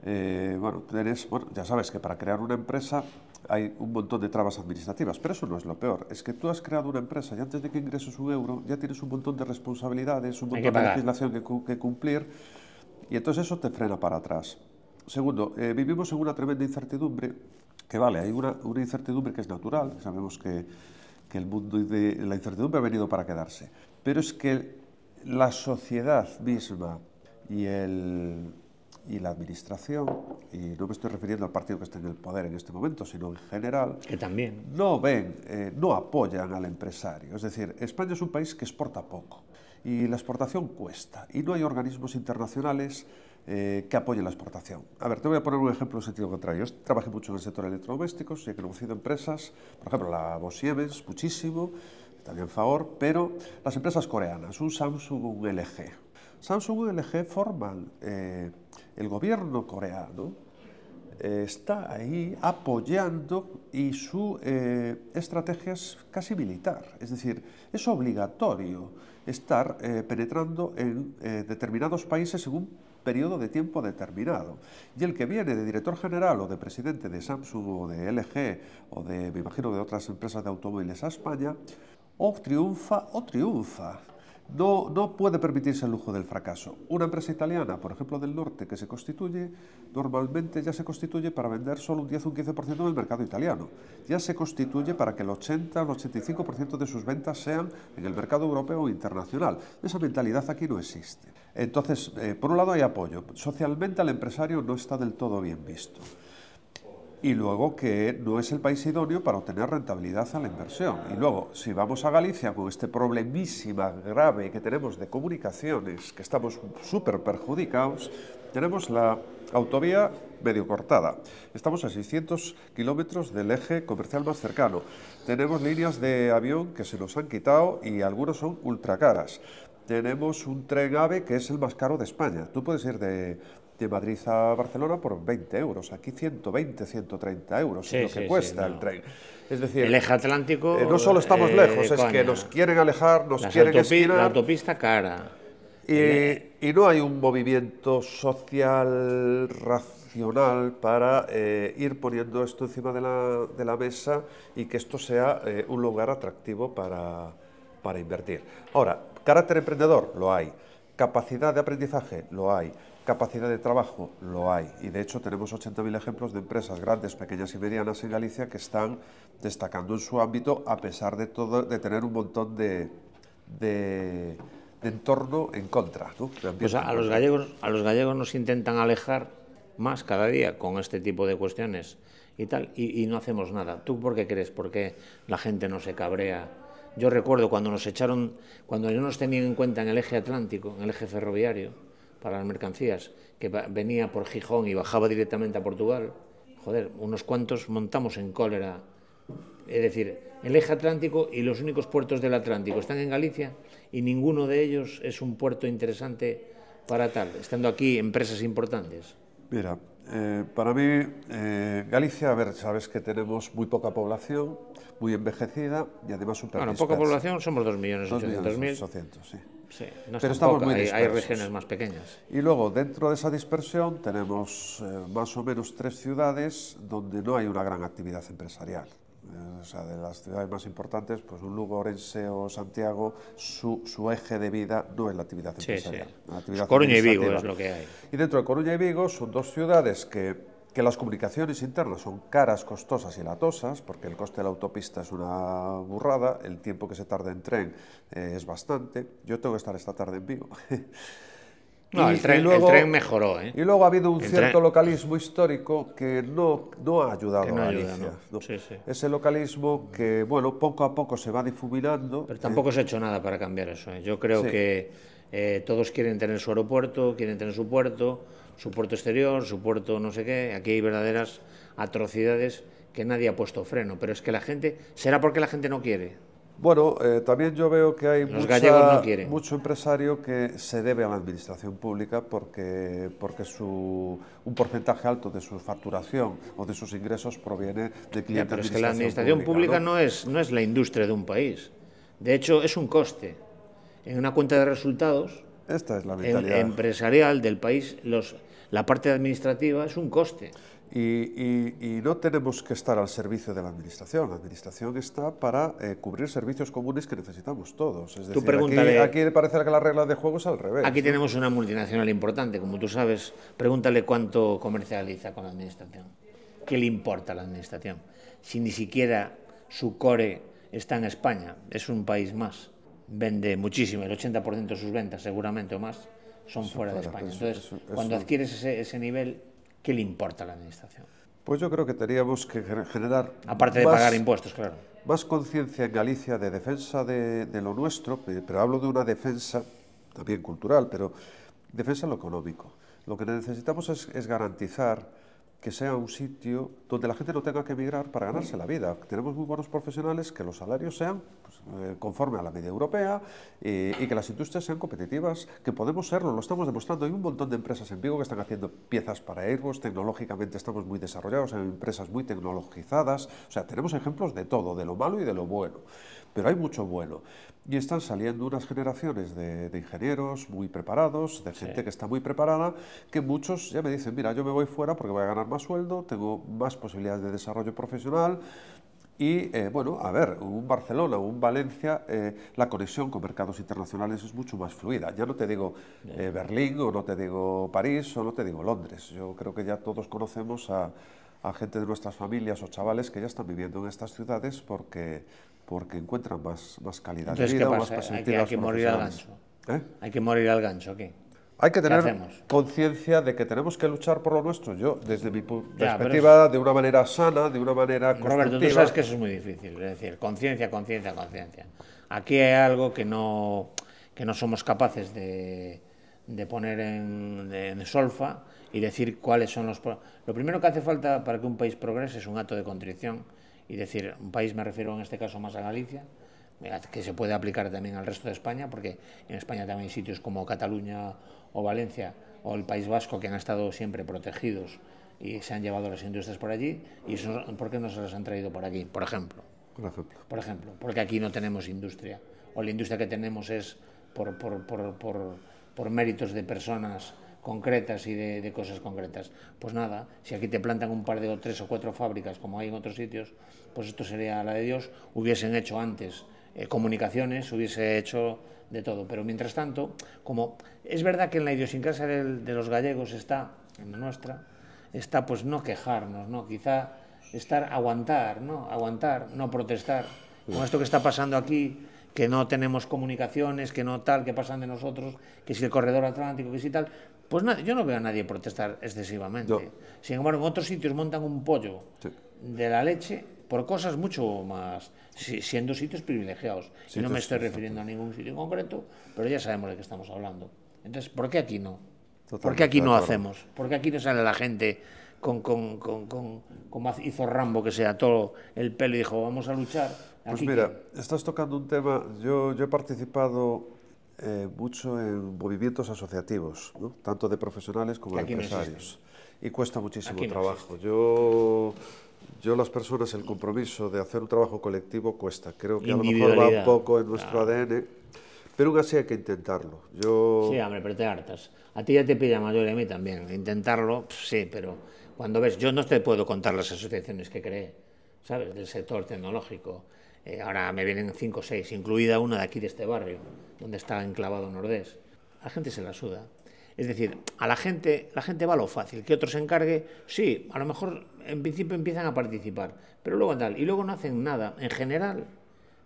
Eh, bueno, tenés- bueno, ya sabes que para crear una empresa hay un montón de trabas administrativas, pero eso no es lo peor. Es que tú has creado una empresa y antes de que ingreses un euro ya tienes un montón de responsabilidades, un montón de legislación que, que cumplir y entonces eso te frena para atrás. Segundo, eh, vivimos en una tremenda incertidumbre, que vale, hay una, una incertidumbre que es natural, sabemos que, que el mundo de la incertidumbre ha venido para quedarse, pero es que la sociedad misma y, el, y la administración, y no me estoy refiriendo al partido que está en el poder en este momento, sino en general, Que también. no ven, eh, no apoyan al empresario. Es decir, España es un país que exporta poco y la exportación cuesta y no hay organismos internacionales eh, que apoyen la exportación. A ver, te voy a poner un ejemplo en sentido contrario. Yo trabajé mucho en el sector de electrodomésticos y he conocido empresas, por ejemplo, la Siemens, muchísimo, también Favor, pero las empresas coreanas, un Samsung, un LG. Samsung y LG forman eh, el gobierno coreano eh, está ahí apoyando y su eh, estrategia es casi militar. Es decir, es obligatorio estar eh, penetrando en determinados países en un periodo de tiempo determinado. Y el que viene de director general o de presidente de Samsung o de LG o de, me imagino, de otras empresas de automóviles a España, o triunfa o triunfa. No, puede permitirse el lujo del fracaso. Una empresa italiana, por ejemplo, del norte, que se constituye, normalmente ya se constituye para vender solo un 10 o un 15% del mercado italiano. Ya se constituye para que el 80 o el 85% de sus ventas sean en el mercado europeo o internacional. Esa mentalidad aquí no existe. Entonces, eh, por un lado hay apoyo. Socialmente al empresario no está del todo bien visto y luego que no es el país idóneo para obtener rentabilidad a la inversión. Y luego, si vamos a Galicia con este problemísima grave que tenemos de comunicaciones, que estamos súper perjudicados, tenemos la autovía medio cortada. Estamos a 600 kilómetros del eje comercial más cercano. Tenemos líneas de avión que se nos han quitado y algunos son ultra caras. Tenemos un tren AVE que es el más caro de España. Tú puedes ir de, de Madrid a Barcelona por 20 euros. Aquí 120, 130 euros Sí, es lo sí, que sí, cuesta no. el tren. Es decir, El eje atlántico... eh, no solo estamos eh, lejos, es que nos quieren alejar, nos Las quieren esquinar. La autopista cara. Y, y no hay un movimiento social racional para eh, ir poniendo esto encima de la, de la mesa y que esto sea eh, un lugar atractivo para, para invertir. Ahora, carácter emprendedor, lo hay. Capacidad de aprendizaje, lo hay. Capacidad de trabajo, lo hay. Y de hecho tenemos 80.000 ejemplos de empresas grandes, pequeñas y medianas en Galicia que están destacando en su ámbito a pesar de todo, de tener un montón de, de, de entorno en contra. ¿no? Pues a, a los gallegos, a los gallegos nos intentan alejar más cada día con este tipo de cuestiones y tal, y, y no hacemos nada. ¿Tú por qué crees? ¿Por qué la gente no se cabrea? Yo recuerdo cuando nos echaron, cuando no nos tenían en cuenta en el eje atlántico, en el eje ferroviario, para las mercancías, que venía por Gijón y bajaba directamente a Portugal, joder, unos cuantos montamos en cólera. Es decir, el eje atlántico y los únicos puertos del Atlántico están en Galicia y ninguno de ellos es un puerto interesante para tal, estando aquí empresas importantes. Mira, eh, para mí, eh, Galicia, a ver, sabes que tenemos muy poca población, muy envejecida y además súper Bueno, poca población, somos 2.800.000. 2.800.000, sí. Sí, no Pero estamos poca, muy hay, hay dispersos. regiones más pequeñas. Y luego, dentro de esa dispersión, tenemos eh, más o menos tres ciudades donde no hay una gran actividad empresarial. Eh, o sea, de las ciudades más importantes, pues un Lugo, Orense o Santiago, su, su eje de vida no es la actividad Sí, sí. empresarial. la actividad Coruña y Vigo es lo que hay. Y dentro de Coruña y Vigo son dos ciudades que, que las comunicaciones internas son caras, costosas y latosas, porque el coste de la autopista es una burrada, el tiempo que se tarda en tren eh, es bastante. Yo tengo que estar esta tarde en Vigo. No, Y- el tren, y luego- el tren mejoró, ¿eh? Y luego ha habido un El cierto tren- localismo histórico que no, no ha ayudado no a ayuda, Galicia. ¿no? ¿no? Sí, sí. Ese localismo que, bueno, poco a poco se va difuminando. Pero tampoco se ha hecho nada para cambiar eso. ¿eh? Yo creo Sí. que eh, todos quieren tener su aeropuerto, quieren tener su puerto, su puerto exterior, su puerto no sé qué. Aquí hay verdaderas atrocidades que nadie ha puesto freno. Pero es que la gente, será porque la gente no quiere. Bueno, eh, también yo veo que hay Los mucha- gallegos no quieren. mucho empresario que se debe a la administración pública porque, porque su, un porcentaje alto de su facturación o de sus ingresos proviene de Ya, clientes pero es que la administración pública no, es, no es la industria de un país. De hecho, es un coste. En una cuenta de resultados Esta es la mentalidad. empresarial del país, los, la parte administrativa es un coste. Y, y- y no tenemos que estar al servicio de la administración. La administración está para eh, cubrir servicios comunes que necesitamos todos. Es decir, aquí, pregúntale- aquí parece que la regla de juego es al revés. Aquí tenemos una multinacional importante, como tú sabes. Pregúntale cuánto comercializa con la administración. ¿Qué le importa a la administración? Si ni siquiera su core está en España, es un país más. Vende muchísimo, el 80% de sus ventas, seguramente o más, son fuera de España. eso- Entonces, eso- cuando adquieres ese, ese nivel, ¿qué le importa a la administración? Pues yo creo que teníamos que gener- generar. Aparte de más- pagar impuestos, claro. más conciencia en Galicia de defensa de, de lo nuestro, pe- pero hablo de una defensa también cultural, pero defensa en lo económico. Lo que necesitamos es, es garantizar que sea un sitio donde la gente no tenga que emigrar para ganarse la vida. Tenemos muy buenos profesionales, que los salarios sean pues, eh, conforme a la media europea eh, y que las industrias sean competitivas, que podemos serlo, lo estamos demostrando. Hay un montón de empresas en Vigo que están haciendo piezas para Airbus, tecnológicamente estamos muy desarrollados, hay empresas muy tecnologizadas, o sea, tenemos ejemplos de todo, de lo malo y de lo bueno, pero hay mucho bueno. Y están saliendo unas generaciones de, de ingenieros muy preparados, de gente que está muy preparada, que muchos ya me dicen, mira, yo me voy fuera porque voy a ganar más sueldo, tengo más posibilidades de desarrollo profesional, Y eh, bueno, a ver, un Barcelona o un Valencia, eh, la conexión con mercados internacionales es mucho más fluida. Ya no te digo eh, Berlín o no te digo París o no te digo Londres. Yo creo que ya todos conocemos a, a gente de nuestras familias o chavales que ya están viviendo en estas ciudades porque, porque encuentran más, más calidad Entonces, de ¿qué vida, más Hay que, perspectivas hay que morir al gancho. ¿Eh? Hay que morir al gancho aquí. Hay que tener conciencia de que tenemos que luchar por lo nuestro. Yo, desde mi Ya, perspectiva, de una manera sana, de una manera Roberto, tú constructiva. sabes que eso es muy difícil, es decir, conciencia, conciencia, conciencia. Aquí hay algo que no, que no somos capaces de, de poner en, de- en solfa y decir cuáles son los... Lo primero que hace falta para que un país progrese es un acto de contrición y decir, un país me refiero en este caso más a Galicia, eh, que se puede aplicar también al resto de España, porque en España también hay sitios como Cataluña o Valencia o el País Vasco que han estado siempre protegidos y se han llevado las industrias por allí, y eso, ¿por qué no se las han traído por aquí, por ejemplo? Por ejemplo. Por ejemplo, porque aquí no tenemos industria, o la industria que tenemos es por, por, por, por, por méritos de personas concretas y de, cosas concretas. Pues nada, si aquí te plantan un par de o tres o cuatro fábricas como hay en otros sitios, pues esto sería la de Dios. Hubiesen hecho antes eh, comunicaciones, hubiese hecho de todo. Pero mientras tanto, como es verdad que en la idiosincrasia del- de los gallegos está, en la nuestra, está pues no quejarnos, ¿no? Quizá estar, aguantar, ¿no? Aguantar, no protestar. Con esto que está pasando aquí, que no tenemos comunicaciones, que no tal, que pasan de nosotros, que si el corredor atlántico, que si tal, pues nada, yo no veo a nadie protestar excesivamente. No. Sin embargo, en otros sitios montan un pollo Sí. de la leche por cosas mucho más, si- siendo sitios privilegiados. y no me estoy refiriendo a ningún sitio en concreto, pero ya sabemos de qué estamos hablando. Entonces, ¿por qué aquí no? ¿Por qué aquí no hacemos? ¿Por qué aquí no sale la gente con, con, con, con, como hizo Rambo, que se ató el pelo y dijo, vamos a luchar? Pues Aquí mira, que- estás tocando un tema. Yo, yo he participado eh, mucho en movimientos asociativos, ¿no? tanto de profesionales como de aquí no empresarios. y cuesta muchísimo no trabajo. Yo, yo, las personas, el compromiso de hacer un trabajo colectivo cuesta. Creo que a lo mejor va un poco en nuestro ADN, pero aún así hay que intentarlo. Yo, Sí, hombre, pero te hartas. A ti ya te pilla mayor y a mí también. Intentarlo, pf, sí, pero cuando ves, yo no te puedo contar las asociaciones que creé, ¿sabes? Del sector tecnológico. Eh, ahora me vienen cinco o seis, incluida una de aquí de este barrio, donde está enclavado Nordés. La gente se la suda. Es decir, a la gente, la gente va a lo fácil, que otro se encargue, sí, a lo mejor en principio empiezan a participar, pero luego tal, y luego no hacen nada. En general,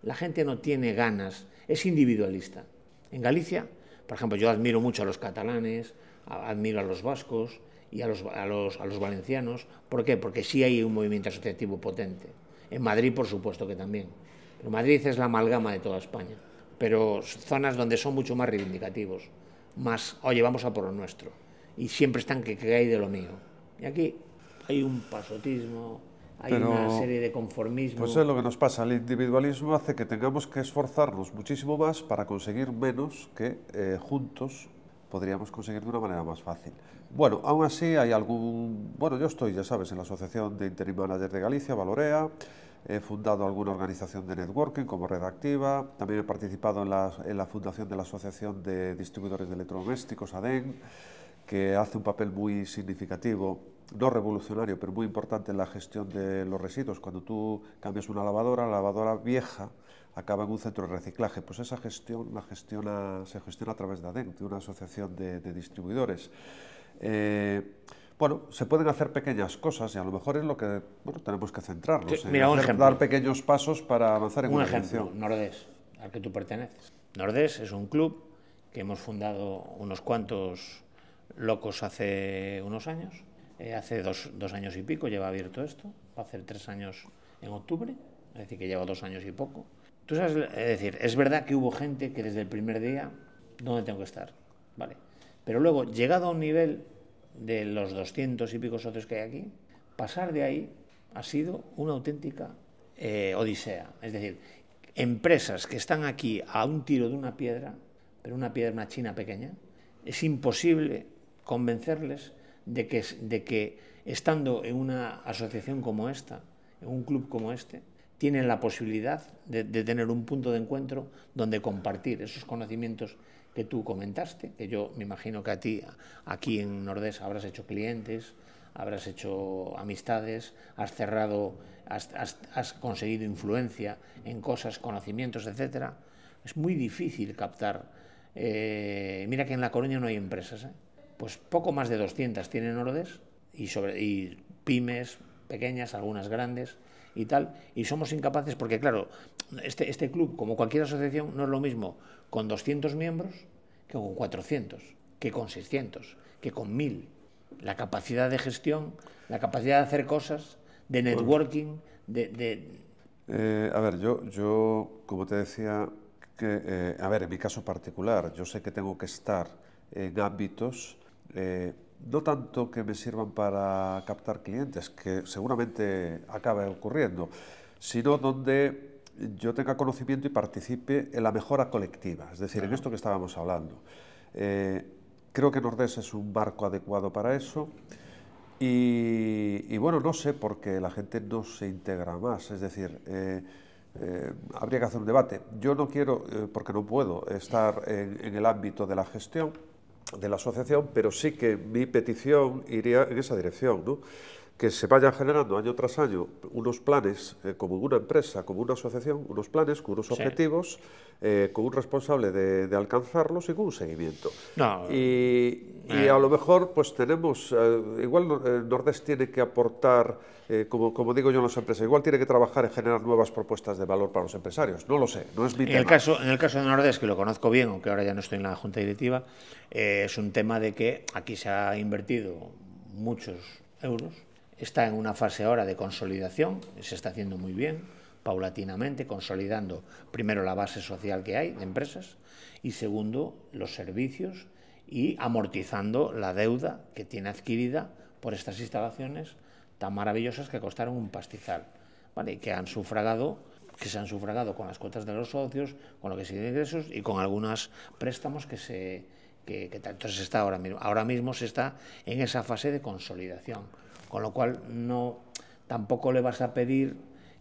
la gente no tiene ganas, es individualista. En Galicia, por ejemplo, yo admiro mucho a los catalanes, admiro a los vascos y a los, a los valencianos. ¿Por qué? Porque sí hay un movimiento asociativo potente. En Madrid, por supuesto que también. Pero Madrid es la amalgama de toda España. Pero zonas donde son mucho más reivindicativos, más, oye, vamos a por lo nuestro. Y siempre están que, que hay de lo mío. Y aquí hay un pasotismo, hay Pero, una serie de conformismo. Pues es lo que nos pasa, el individualismo hace que tengamos que esforzarnos muchísimo más para conseguir menos que eh, juntos podríamos conseguir de una manera más fácil. Bueno, aún así hay algún... Bueno, yo estoy, ya sabes, en la Asociación de Interim Manager de Galicia, Valorea, he fundado alguna organización de networking como Red Activa, también he participado en la, fundación de la Asociación de Distribuidores de Electrodomésticos, ADEN, que hace un papel muy significativo, no revolucionario, pero muy importante en la gestión de los residuos. Cuando tú cambias una lavadora, la lavadora vieja acaba en un centro de reciclaje. Pues esa gestión se gestiona a través de ADEN, de una asociación de distribuidores. Eh, bueno, se pueden hacer pequeñas cosas y a lo mejor es lo que bueno, tenemos que centrarnos Sí, en mira, un hacer- ejemplo. dar pequeños pasos para avanzar en Un una ejemplo, dirección. Nordés, al que tú perteneces. Nordés es un club que hemos fundado unos cuantos locos hace unos años. Eh, hace dos, dos años y pico lleva abierto esto. Va a hacer tres años en octubre, es decir, que lleva dos años y poco. Tú sabes, es decir, es verdad que hubo gente que desde el primer día, ¿dónde tengo que estar? Vale. Pero luego, llegado a un nivel de los 200 y pico socios que hay aquí, pasar de ahí ha sido una auténtica eh, odisea. Es decir, empresas que están aquí a un tiro de una piedra, pero una piedra, una china pequeña, es imposible convencerles de que, de que estando en una asociación como esta, en un club como este, tienen la posibilidad de, tener un punto de encuentro donde compartir esos conocimientos que tú comentaste, que yo me imagino que a ti aquí en Nordés habrás hecho clientes, habrás hecho amistades, has cerrado, has, conseguido influencia en cosas, conocimientos, etcétera. Es muy difícil captar. eh, mira que en La Coruña no hay empresas, ¿eh? pues poco más de 200 tienen Orodes y, sobre, y pymes pequeñas, algunas grandes y tal, y somos incapaces porque, claro, este, este club, como cualquier asociación, no es lo mismo con 200 miembros que con 400, que con 600, que con 1000. La capacidad de gestión, la capacidad de hacer cosas, de networking, de... de- Eh, a ver, yo, yo, como te decía, que, eh, a ver, en mi caso particular, yo sé que tengo que estar en ámbitos, eh, no tanto que me sirvan para captar clientes, que seguramente acabe ocurriendo, sino donde yo tenga conocimiento y participe en la mejora colectiva, es decir, en esto que estábamos hablando. Eh, creo que Nordés es un marco adecuado para eso. Y, y bueno, no sé por qué la gente no se integra más. Es decir, eh, eh, habría que hacer un debate. Yo no quiero, porque no puedo, estar en, en el ámbito de la gestión de la asociación, pero sí que mi petición iría en esa dirección, ¿no? Que se vayan generando año tras año unos planes, eh, como una empresa, como una asociación, unos planes con unos objetivos, eh, con un responsable de, de alcanzarlos y con un seguimiento. No, y, y eh. a lo mejor pues tenemos, igual Nordés tiene que aportar, como, como digo yo en las empresas, igual tiene que trabajar en generar nuevas propuestas de valor para los empresarios. No lo sé, no es mi En tema. el, caso, en el caso de Nordés, que lo conozco bien, aunque ahora ya no estoy en la junta directiva, es un tema de que aquí se ha invertido muchos euros, está en una fase ahora de consolidación, se está haciendo muy bien, paulatinamente, consolidando primero la base social que hay de empresas y segundo los servicios y amortizando la deuda que tiene adquirida por estas instalaciones tan maravillosas que costaron un pastizal, ¿vale? y que han sufragado que se han sufragado con las cuotas de los socios, con lo que siguen ingresos y con algunos préstamos que se que, que entonces está ahora mismo ahora mismo se está en esa fase de consolidación, con lo cual no tampoco le vas a pedir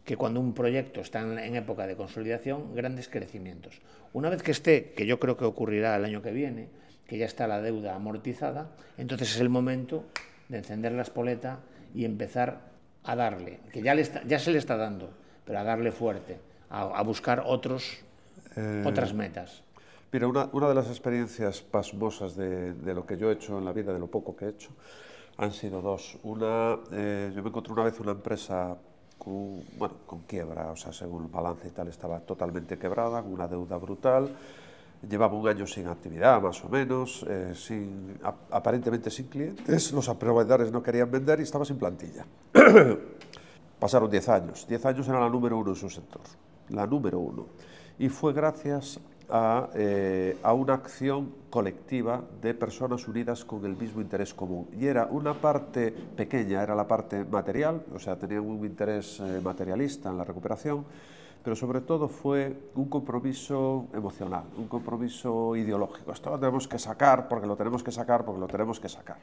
que cuando un proyecto está en, época de consolidación, grandes crecimientos. Una vez que esté, que yo creo que ocurrirá el año que viene, que ya está la deuda amortizada, entonces es el momento de encender la espoleta y empezar a darle, que ya, le está- ya se le está dando, pero a darle fuerte, a, a buscar otros, otras metas. Mira, una, una de las experiencias pasmosas de, de lo que yo he hecho en la vida, de lo poco que he hecho, han sido dos. Una, eh, yo me encontré una vez una empresa con, bueno, con quiebra, o sea, según el balance y tal, estaba totalmente quebrada, con una deuda brutal. Llevaba un año sin actividad, más o menos, eh, sin, ap- aparentemente sin clientes. Los proveedores no querían vender y estaba sin plantilla. Pasaron 10 años. 10 años era la número uno en su sector. La número uno. Y fue gracias a, eh, a una acción colectiva de personas unidas con el mismo interés común. Y era una parte pequeña, era la parte material, o sea, tenían un interés eh, materialista en la recuperación, pero sobre todo fue un compromiso emocional, un compromiso ideológico. Esto lo tenemos que sacar porque lo tenemos que sacar porque lo tenemos que sacar.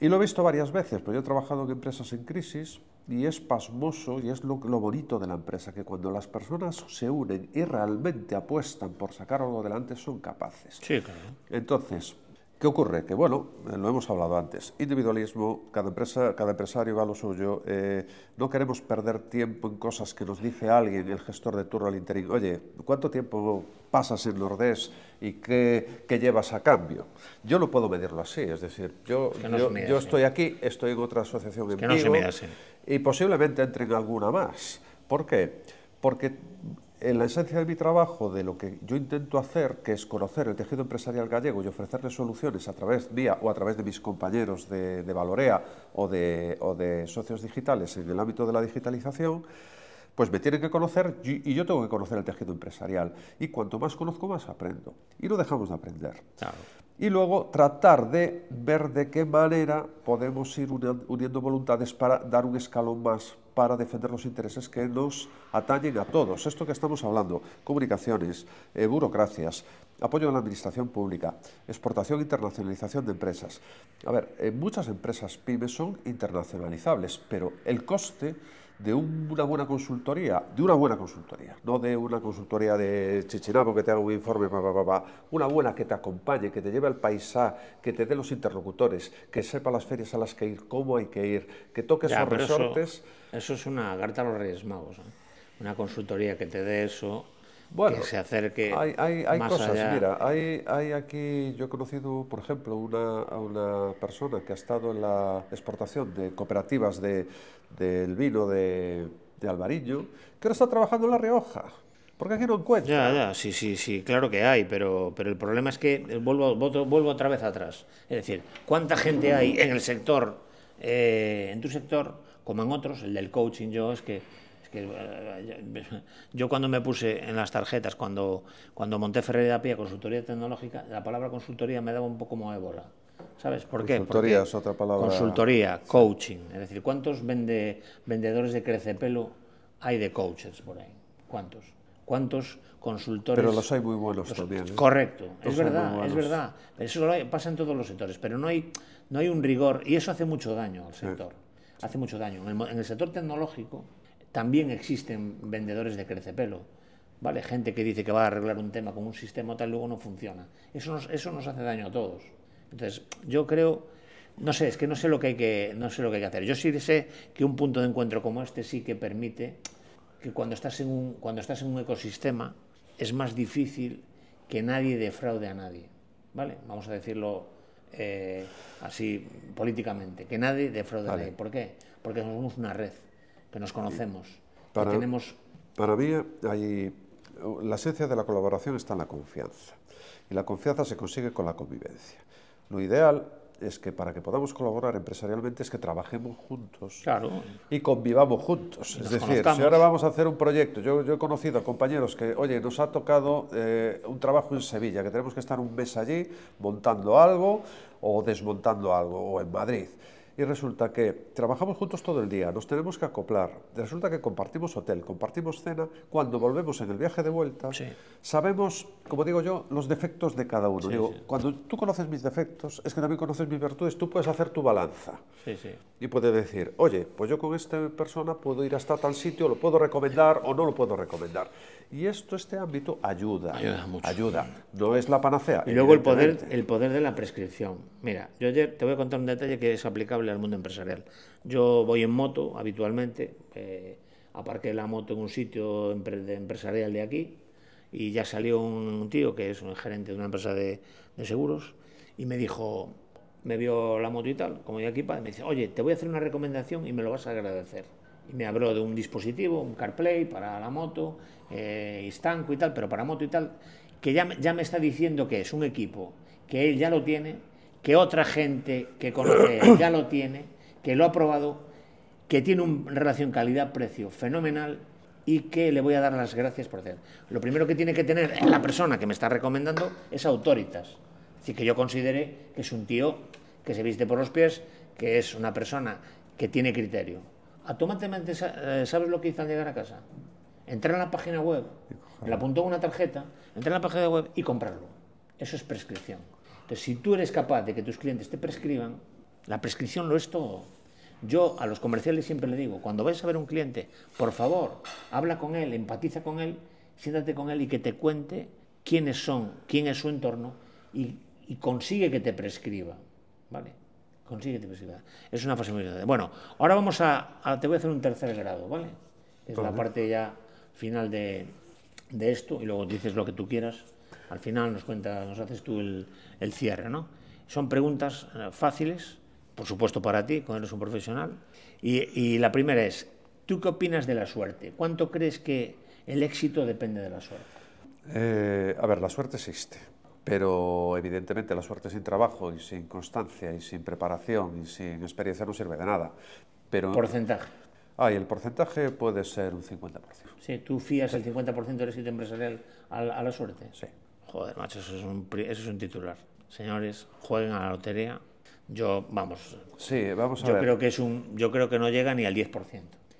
Y lo he visto varias veces, pero yo he trabajado en empresas en crisis y es pasmoso y es lo, lo bonito de la empresa, que cuando las personas se unen y realmente apuestan por sacar algo adelante, son capaces. Sí, claro. Entonces, ¿qué ocurre? Que bueno, eh, lo hemos hablado antes, individualismo, cada, empresa, cada empresario va a lo suyo, eh, no queremos perder tiempo en cosas que nos dice alguien, el gestor de turno al interín, oye, ¿cuánto tiempo pasas en Nordés y qué, qué llevas a cambio? Yo no puedo medirlo así, es decir, yo, Que no yo, mide estoy aquí, estoy en otra asociación en Que no se Vigo, mide así. y posiblemente entre en alguna más. ¿Por qué? Porque en la esencia de mi trabajo, de lo que yo intento hacer, que es conocer el tejido empresarial gallego y ofrecerle soluciones a través mía o a través de mis compañeros de, de Valorea o de, o de socios digitales en el ámbito de la digitalización, pues me tienen que conocer y yo tengo que conocer el tejido empresarial. Y cuanto más conozco, más aprendo. Y no dejamos de aprender. Claro. Y luego tratar de ver de qué manera podemos ir uni- uniendo voluntades para dar un escalón más para defender los intereses que nos atañen a todos. Esto que estamos hablando, comunicaciones, eh, burocracias, apoyo a la administración pública, exportación e internacionalización de empresas. A ver, muchas empresas pymes son internacionalizables, pero el coste de un- una buena consultoría, de una buena consultoría, no de una consultoría de chichinabo que te haga un informe, pa, pa, pa, una buena que te acompañe, que te lleve al paisaje, que te dé los interlocutores, que sepa las ferias a las que ir, cómo hay que ir, que toque Ya, esos eso, resortes. eso es una carta a los Reyes Magos. ¿eh? Una consultoría que te dé eso, Bueno, que se acerque Hay, hay, hay más cosas, allá. mira, hay, hay aquí, yo he conocido, por ejemplo, una, a una persona que ha estado en la exportación de cooperativas de, del vino de, de Albariño, que ahora está trabajando en La Rioja, porque aquí no encuentra. Ya, ya, sí, sí, sí, claro que hay, pero, pero el problema es que vuelvo, vuelvo, otra vez atrás. Es decir, ¿cuánta gente hay en el sector, eh, en tu sector, como en otros, el del coaching? Yo es que, que eh, yo cuando me puse en las tarjetas, cuando, cuando monté Ferrer a Pie, consultoría tecnológica, la palabra consultoría me daba un poco como ébola. ¿Sabes por qué? Consultoría Porque es otra palabra. Consultoría, coaching. Es decir, ¿cuántos vende, vendedores de crecepelo hay de coaches por ahí? ¿Cuántos? ¿Cuántos consultores? Pero los hay muy buenos también. ¿eh? Correcto, Los es verdad, es verdad. Eso pasa en todos los sectores, pero no hay, no hay un rigor y eso hace mucho daño al sector. Hace mucho daño. En el, mo- en el sector tecnológico también existen vendedores de crecepelo. ¿Vale? Gente que dice que va a arreglar un tema con un sistema tal, luego no funciona. Eso nos, eso nos hace daño a todos. Entonces, yo creo, no sé, es que no sé lo que hay que, no sé lo que hay que hacer. Yo sí sé que un punto de encuentro como este sí que permite que cuando estás en un, cuando estás en un ecosistema es más difícil que nadie defraude a nadie. ¿Vale? Vamos a decirlo eh, así políticamente, que nadie defraude a Vale. nadie. ¿Por qué? Porque somos una red, que nos conocemos, Para- que tenemos Para mí, hay, la esencia de la colaboración está en la confianza. Y la confianza se consigue con la convivencia. Lo ideal es que para que podamos colaborar empresarialmente es que trabajemos juntos Claro. y convivamos juntos. Y Es decir, conozcamos. si ahora vamos a hacer un proyecto, yo, yo he conocido a compañeros que, oye, nos ha tocado eh, un trabajo en Sevilla, que tenemos que estar un mes allí montando algo o desmontando algo, o en Madrid. Y resulta que trabajamos juntos todo el día, nos tenemos que acoplar. Resulta que compartimos hotel, compartimos cena. Cuando volvemos en el viaje de vuelta, Sí. sabemos, como digo yo, los defectos de cada uno. digo, cuando tú conoces mis defectos, es que también conoces mis virtudes, tú puedes hacer tu balanza. Sí, sí. Y puede decir, oye, pues yo con esta persona puedo ir hasta tal sitio, lo puedo recomendar o no lo puedo recomendar. Y esto, este ámbito, ayuda. Ayuda mucho. Ayuda. No es la panacea. Y luego el poder, el poder de la prescripción. Mira, yo ayer te voy a contar un detalle que es aplicable al mundo empresarial. Yo voy en moto habitualmente, eh, aparqué la moto en un sitio empresarial de aquí y ya salió un, tío que es un gerente de una empresa de, de seguros y me dijo, me vio la moto y tal, como yo equipa, y me dice, oye, te voy a hacer una recomendación y me lo vas a agradecer. Y me habló de un dispositivo, un CarPlay para la moto, eh, estanco y tal, pero para moto y tal, que ya, ya me está diciendo que es un equipo, que él ya lo tiene, que otra gente que conoce ya lo tiene, que lo ha probado, que tiene una relación calidad-precio fenomenal y que le voy a dar las gracias por hacer. Lo primero que tiene que tener la persona que me está recomendando es autoritas. Es decir, que yo considere que es un tío que se viste por los pies, que es una persona que tiene criterio. Automáticamente, eh, ¿sabes lo que hizo al llegar a casa? Entrar en la página web, le apuntó una tarjeta, entrar en la página web y comprarlo. Eso es prescripción. Entonces, si tú eres capaz de que tus clientes te prescriban, la prescripción lo es todo. Yo a los comerciales siempre le digo, cuando vais a ver un cliente, por favor, habla con él, empatiza con él, siéntate con él y que te cuente quiénes son, quién es su entorno y, y consigue que te prescriba. ¿Vale? Consigue que te prescriba. Es una fase muy grande. Bueno, ahora vamos a, a- Te voy a hacer un tercer grado, ¿vale? Es la parte ya final de, de esto y luego dices lo que tú quieras. Al final nos cuenta, nos haces tú el, el cierre, ¿no? Son preguntas eh, fáciles, por supuesto para ti, cuando eres un profesional. Y, y la primera es, ¿tú qué opinas de la suerte? ¿Cuánto crees que el éxito depende de la suerte? Eh, a ver, la suerte existe, pero evidentemente la suerte sin trabajo y sin constancia y sin preparación y sin experiencia no sirve de nada. Pero, Porcentaje. ah, y el porcentaje puede ser un 50%. Sí, ¿Tú fías el 50% del éxito empresarial a, la- a la suerte? Sí. Joder, macho, eso es, un, eso es un titular. Señores, jueguen a la lotería. Yo, vamos, Sí, vamos a yo ver. creo que es un, yo creo que no llega ni al 10%.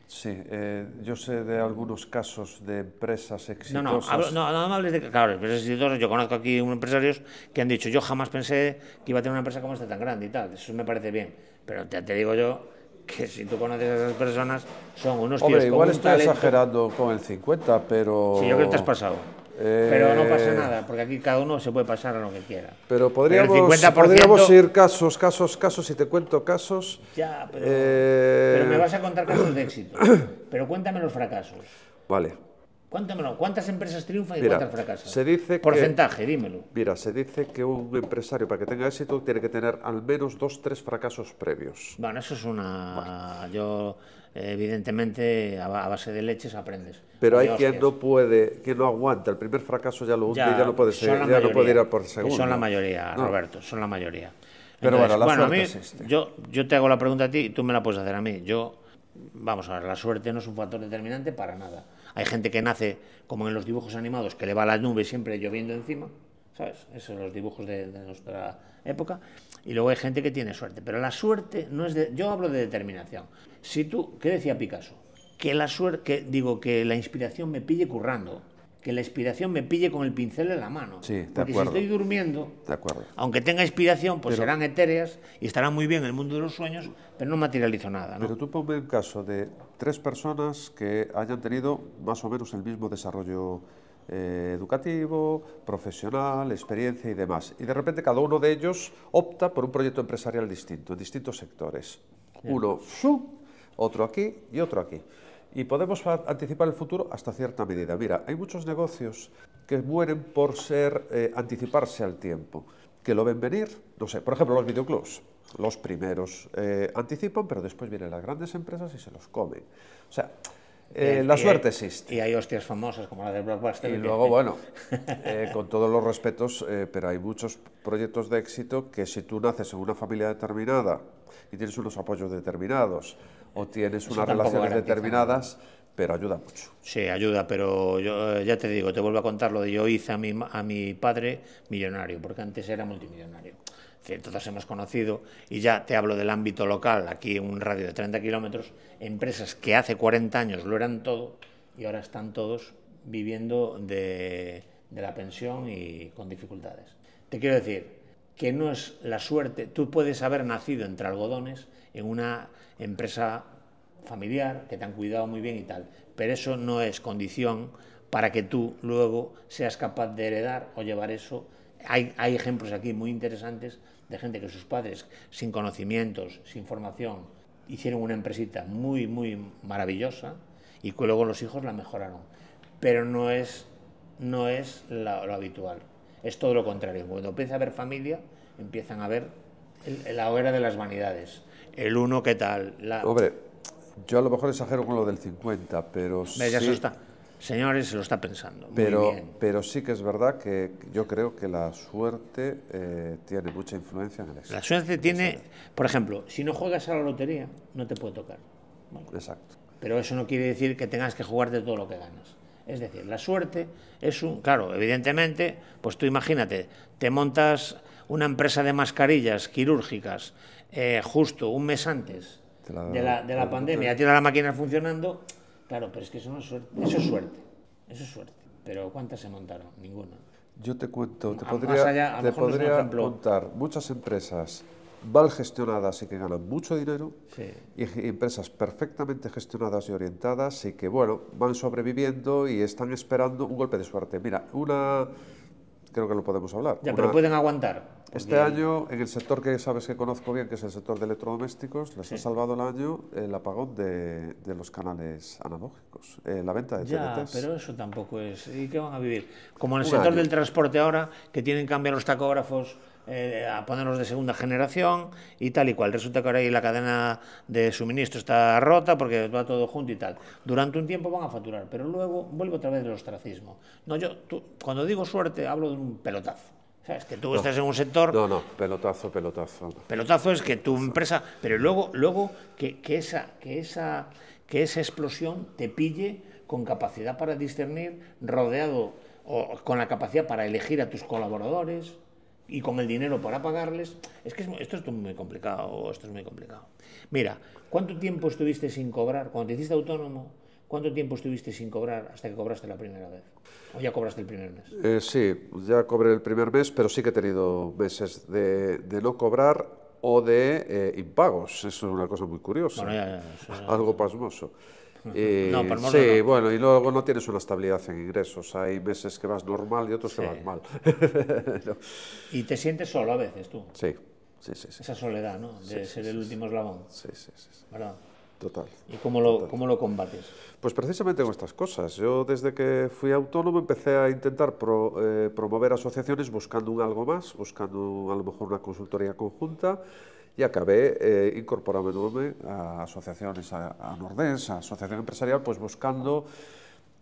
Sí, eh, yo sé de algunos casos de empresas No, exitosas. no, hablo- no, no me hables de claro, empresas exitosas. Yo conozco aquí unos empresarios que han dicho, yo jamás pensé que iba a tener una empresa como esta tan grande y tal. Eso me parece bien. Pero te, te digo yo que si tú conoces a esas personas, son unos Hombre, tíos con igual un estoy talento. exagerando con el 50, pero... Sí, yo creo que te has pasado. Eh, Pero no pasa nada, porque aquí cada uno se puede pasar a lo que quiera. Pero podríamos, 50% podríamos ir casos, casos, casos, si te cuento casos. Ya, pero, Eh, pero me vas a contar casos de éxito. Pero cuéntame los fracasos. Vale. Cuéntamelo. ¿Cuántas empresas triunfan y Mira, cuántas fracasan? se dice que- Porcentaje, dímelo. Mira, se dice que un empresario para que tenga éxito tiene que tener al menos dos, tres fracasos previos. Bueno, eso es una... Yo, eh, evidentemente, a base de leches aprendes. Pero hay quien no puede, quien no aguanta el primer fracaso ya lo hunde y ya no puede ser, ya no puede ir a por segundo. Son la mayoría, No. Roberto, son la mayoría. Pero bueno, la a suerte mí, existe. Yo, yo te hago la pregunta a ti y tú me la puedes hacer a mí. Yo, vamos a ver, la suerte no es un factor determinante para nada. Hay gente que nace, como en los dibujos animados, que le va la nube siempre lloviendo encima, ¿sabes? Esos son los dibujos de, de nuestra época. Y luego hay gente que tiene suerte. Pero la suerte no es de... Yo hablo de determinación. Si tú, ¿qué decía Picasso? Que la suerte, que, digo, que la inspiración me pille currando. Que la inspiración me pille con el pincel en la mano. Sí, de Porque acuerdo. si estoy durmiendo, De acuerdo. aunque tenga inspiración, pues serán etéreas y estarán muy bien en el mundo de los sueños, pero no materializo nada. ¿no? Pero tú ponme un caso de tres personas que hayan tenido más o menos el mismo desarrollo eh, educativo, profesional, experiencia y demás. Y de repente cada uno de ellos opta por un proyecto empresarial distinto, en distintos sectores. Uno, otro aquí y otro aquí. Y podemos anticipar el futuro hasta cierta medida. Mira, hay muchos negocios que mueren por ser eh, anticiparse al tiempo, que lo ven venir, no sé, por ejemplo los videoclubs. Los primeros eh, anticipan, pero después vienen las grandes empresas y se los comen. O sea, eh, Y- la y suerte hay- existe. Y hay hostias famosas como la de Blockbuster. Y luego, bueno, eh, con todos los respetos, eh, pero hay muchos proyectos de éxito que si tú naces en una familia determinada y tienes unos apoyos determinados o tienes unas relaciones determinadas, pero ayuda mucho. Sí, ayuda, pero yo eh, ya te digo, te vuelvo a contar lo de yo hice a mi, a mi padre millonario, porque antes era multimillonario. Todos hemos conocido, y ya te hablo del ámbito local, aquí en un radio de 30 kilómetros, empresas que hace 40 años lo eran todo y ahora están todos viviendo de, de la pensión y con dificultades. Te quiero decir que no es la suerte, tú puedes haber nacido entre algodones en una empresa familiar, que te han cuidado muy bien y tal. Pero eso no es condición para que tú luego seas capaz de heredar o llevar eso. Hay, hay ejemplos aquí muy interesantes de gente que sus padres, sin conocimientos, sin formación, hicieron una empresita muy, muy maravillosa y que luego los hijos la mejoraron. Pero no es, no es lo habitual. Es todo lo contrario. Cuando empieza a haber familia, empiezan a ver la hoguera de las vanidades. El uno, ¿qué tal? La, Hombre, yo a lo mejor exagero con lo del 50, pero sí, se lo está. Señores, se lo está pensando. Muy pero, bien. pero sí que es verdad que yo creo que la suerte eh, tiene mucha influencia en el éxito. La suerte tiene, por ejemplo, si no juegas a la lotería, no te puede tocar. Bueno, Exacto. pero eso no quiere decir que tengas que jugarte todo lo que ganas. Es decir, la suerte es un, claro, evidentemente, pues tú imagínate, te montas una empresa de mascarillas quirúrgicas eh, justo un mes antes De la- de la, de la la- pandemia, ya tiene la máquina funcionando, claro, pero es que eso no es suerte, eso es suerte, eso es suerte. Pero ¿cuántas se montaron? Ninguna. Yo te cuento, te A- podría, allá, te podría contar muchas empresas mal gestionadas y que ganan mucho dinero Sí. y empresas perfectamente gestionadas y orientadas y que, bueno, van sobreviviendo y están esperando un golpe de suerte. Mira, una, creo que lo podemos hablar. Ya, una- pero pueden aguantar. Este año, en el sector que sabes que conozco bien, que es el sector de electrodomésticos, les ha salvado el año el apagón de, de los canales analógicos, eh, la venta de Ya, pero eso tampoco es. ¿Y qué van a vivir? Como en el Un sector año. del transporte ahora, que tienen que cambiar los tacógrafos eh, a ponerlos de segunda generación y tal y cual. Resulta que ahora ahí la cadena de suministro está rota porque va todo junto y tal. Durante un tiempo van a facturar, pero luego vuelve otra vez el ostracismo. No, yo, tú- cuando digo suerte, hablo de un pelotazo. ¿Sabes? Que tú estás en un sector No, no, pelotazo, pelotazo. Pelotazo es que tu empresa, pero luego, luego que, que esa, que, esa, que esa explosión te pille con capacidad para discernir, rodeado o con la capacidad para elegir a tus colaboradores y con el dinero para pagarles. Es que es esto es muy complicado, esto es muy complicado. Mira, ¿cuánto tiempo estuviste sin cobrar? Cuando te hiciste autónomo, ¿cuánto tiempo estuviste sin cobrar hasta que cobraste la primera vez? ¿O ya cobraste el primer mes? Eh, sí, ya cobré el primer mes, pero sí que he tenido meses de, de no cobrar o de eh, impagos. Eso es una cosa muy curiosa. Bueno, ya, ya, eso ya- Algo pasmoso. No, pasmoso sí, no. bueno, y luego no tienes una estabilidad en ingresos. Hay meses que vas normal y otros que Sí. vas mal. No. Y te sientes solo a veces tú. Sí, sí, sí, sí. Esa soledad, ¿no? De ser el último eslabón, Sí, sí, sí, sí. ¿verdad? Total. ¿Y cómo lo, cómo lo combates? Pues precisamente con estas cosas. Yo desde que fui autónomo empecé a intentar pro- eh, promover asociaciones buscando un algo más, buscando a lo mejor una consultoría conjunta y acabé eh, incorporándome a asociaciones, a, a a Asociación Empresarial, pues buscando...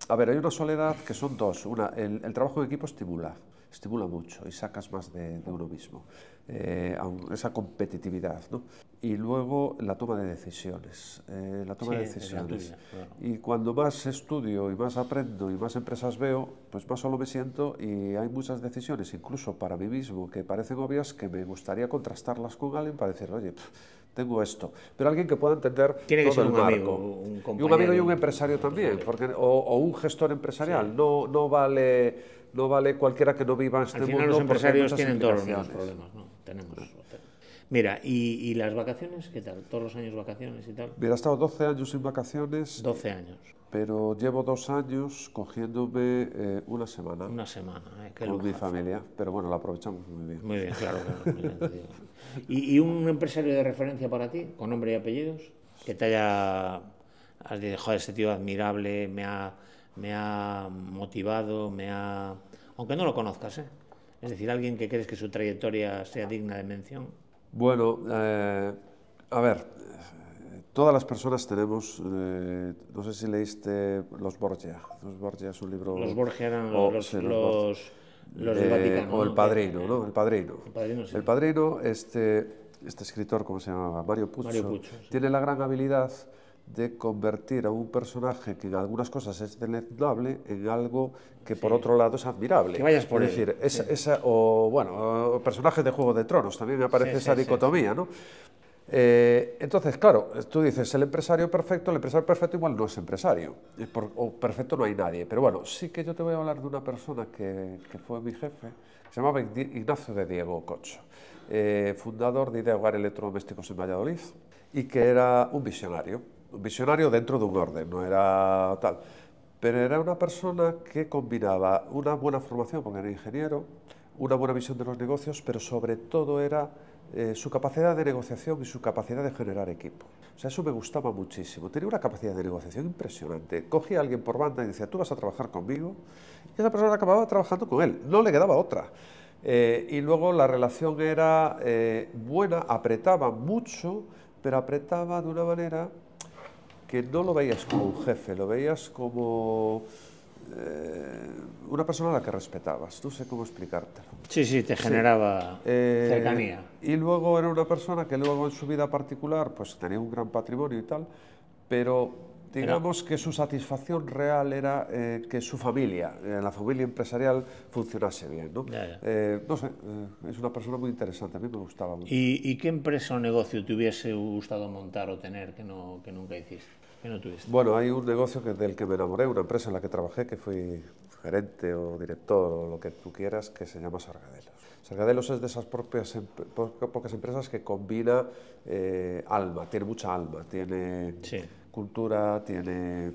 A ver, hay una soledad que son dos. Una, el, el trabajo en equipo estimula, estimula mucho y sacas más de, de uno mismo. Eh, esa competitividad, ¿no? Y luego la toma de decisiones. eh, la toma Sí, de decisiones. tuya, claro. Y cuando más estudio y más aprendo y más empresas veo, pues más solo me siento y hay muchas decisiones, incluso para mí mismo, que parecen obvias, que me gustaría contrastarlas con alguien para decir, oye, pf, tengo esto. Pero alguien que pueda entender Tiene que todo ser el un marco. amigo, un y un compañero, amigo y un empresario también, porque, o, o un gestor empresarial. No, no, vale, no vale cualquiera que no viva en este Al final mundo los empresarios tienen todos los mismos problemas, ¿no? Tenemos. Mira, ¿y, y las vacaciones qué tal? ¿Todos los años vacaciones y tal? Mira, he estado 12 años sin vacaciones, 12 años, pero llevo dos años cogiéndome eh, una semana. una semana, ¿eh? Qué con mi familia, pero bueno, la aprovechamos muy bien. Muy bien, claro. claro, muy bien, te digo. ¿Y, y un empresario de referencia para ti, con nombre y apellidos? Que te haya... Has dicho, joder, este tío admirable, me ha, me ha motivado, me ha... Aunque no lo conozcas, ¿eh? Es decir, alguien que crees que su trayectoria sea digna de mención. Bueno, eh, a ver, todas las personas tenemos, eh, no sé si leíste Los Borgia. Los Borgia es un libro... Los Borgia eran o- los, sí, los los, del Eh, Vaticano. O El ¿no? Padrino, ¿no? El Padrino. El Padrino, sí. El Padrino, este, este escritor, ¿cómo se llamaba? Mario Puzo, Mario sí. tiene la gran habilidad de convertir a un personaje que en algunas cosas es deleznable en algo que por otro lado es admirable. Que vayas por es él, decir, esa, esa- o bueno, personajes de Juego de Tronos, también me aparece Sí, esa dicotomía, ¿no? Eh, entonces, claro, tú dices el empresario perfecto, el empresario perfecto igual no es empresario, por- o perfecto no hay nadie, pero bueno, sí que yo te voy a hablar de una persona que, que fue mi jefe, que se llamaba Ignacio de Diego Cocho, eh, fundador de Idea Hogar Electrodomésticos en Valladolid, y que era un visionario, visionario dentro de un orden, no era tal, pero era una persona que combinaba una buena formación, porque era ingeniero, una buena visión de los negocios, pero sobre todo era eh, su capacidad de negociación y su capacidad de generar equipo. O sea, eso me gustaba muchísimo. Tenía una capacidad de negociación impresionante. Cogía a alguien por banda y decía, tú vas a trabajar conmigo, y esa persona acababa trabajando con él. No le quedaba otra. Eh, y luego la relación era eh, buena, apretaba mucho, pero apretaba de una manera que no lo veías como un jefe, lo veías como eh, una persona a la que respetabas. No sé cómo explicártelo. Sí, sí, te generaba Eh, cercanía. Y luego era una persona que luego en su vida particular pues tenía un gran patrimonio y tal, pero digamos que su satisfacción real era eh, que su familia, eh, la familia empresarial, funcionase bien. ¿no? Ya, ya. Eh, no sé, eh, es una persona muy interesante, a mí me gustaba mucho. ¿Y, y qué empresa o negocio te hubiese gustado montar o tener que no, que nunca hiciste? Que no tuviste. Bueno, hay un negocio que, del que me enamoré, una empresa en la que trabajé, que fui gerente o director o lo que tú quieras, que se llama Sargadelos. Sargadelos es de esas propias po- pocas empresas que combina eh, alma, tiene mucha alma, tiene Sí. cultura, tiene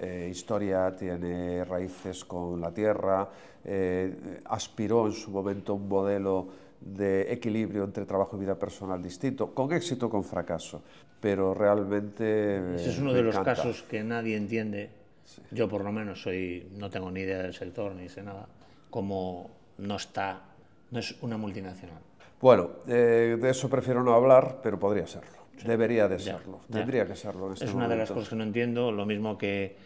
eh, historia, tiene raíces con la tierra, eh, aspiró en su momento a un modelo de equilibrio entre trabajo y vida personal distinto, con éxito o con fracaso, pero realmente... Ese es uno de los encanta. casos que nadie entiende. Yo por lo menos soy, no tengo ni idea del sector ni sé nada. Como no está, no es una multinacional. Bueno, eh, de eso prefiero no hablar, pero podría serlo. Debería de Ya, serlo. ya. Tendría que serlo en este Es una de las momento. cosas que no entiendo, lo mismo que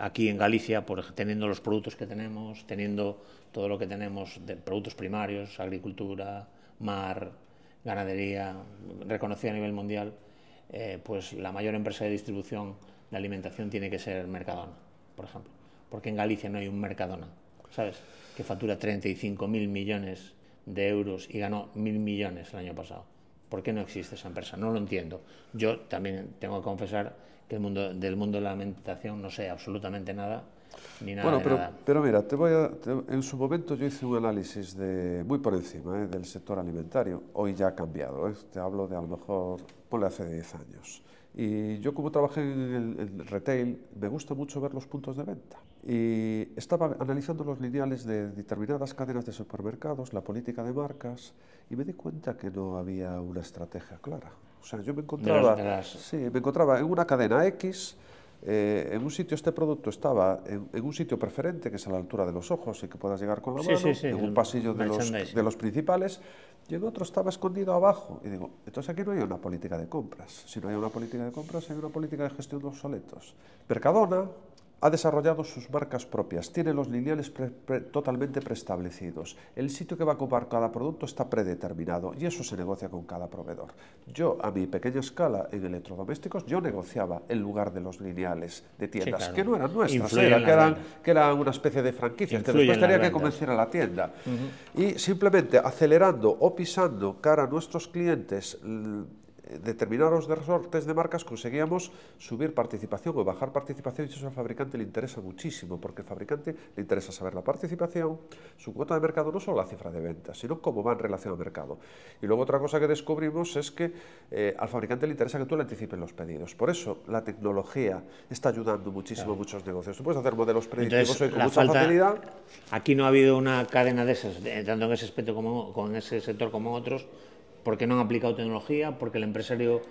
aquí en Galicia, por, teniendo los productos que tenemos, teniendo todo lo que tenemos de productos primarios, agricultura, mar, ganadería, reconocida a nivel mundial, eh, pues la mayor empresa de distribución de alimentación tiene que ser Mercadona, por ejemplo. Porque en Galicia no hay un Mercadona, ¿sabes? Que factura 35.000 millones de euros y ganó 1.000 millones el año pasado. ¿Por qué no existe esa empresa? No lo entiendo. Yo también tengo que confesar que el mundo, del mundo de la alimentación no sé absolutamente nada, ni nada Bueno, pero, nada. pero mira, te voy a, te- en su momento yo hice un análisis de, muy por encima eh, del sector alimentario. Hoy ya ha cambiado, eh, te hablo de a lo mejor, ponle hace 10 años. Y yo como trabajé en el, en el retail, me gusta mucho ver los puntos de venta. Y estaba analizando los lineales de determinadas cadenas de supermercados, la política de marcas, y me di cuenta que no había una estrategia clara. O sea, yo me encontraba, de las- sí, me encontraba en una cadena X, eh, en un sitio este producto estaba en, en un sitio preferente, que es a la altura de los ojos y que puedas llegar con la mano, sí, sí, en un pasillo de los, de los principales, y en otro estaba escondido abajo. Y digo, entonces aquí no hay una política de compras. Si no hay una política de compras, hay una política de gestión de obsoletos. Mercadona ha desarrollado sus marcas propias, tiene los lineales pre- pre- totalmente preestablecidos. El sitio que va a ocupar cada producto está predeterminado y eso se negocia con cada proveedor. Yo, a mi pequeña escala en electrodomésticos, yo negociaba el lugar de los lineales de tiendas, claro. que no eran nuestras, era- que, eran, venta. que eran una especie de franquicias, que después tenía que convencer a la tienda. Y simplemente acelerando o pisando cara a nuestros clientes determinados resortes de marcas conseguíamos subir participación o bajar participación y eso al fabricante le interesa muchísimo porque al fabricante le interesa saber la participación, su cuota de mercado, no solo la cifra de ventas, sino cómo va en relación al mercado. Y luego otra cosa que descubrimos es que eh, al fabricante le interesa que tú le anticipes los pedidos. Por eso la tecnología está ayudando muchísimo a muchos negocios. Tú puedes hacer modelos predictivos Entonces, hoy con mucha falta- facilidad. Aquí no ha habido una cadena de esas, de- tanto en ese aspecto como con ese sector como en otros, porque no han aplicado tecnología, porque el empresario,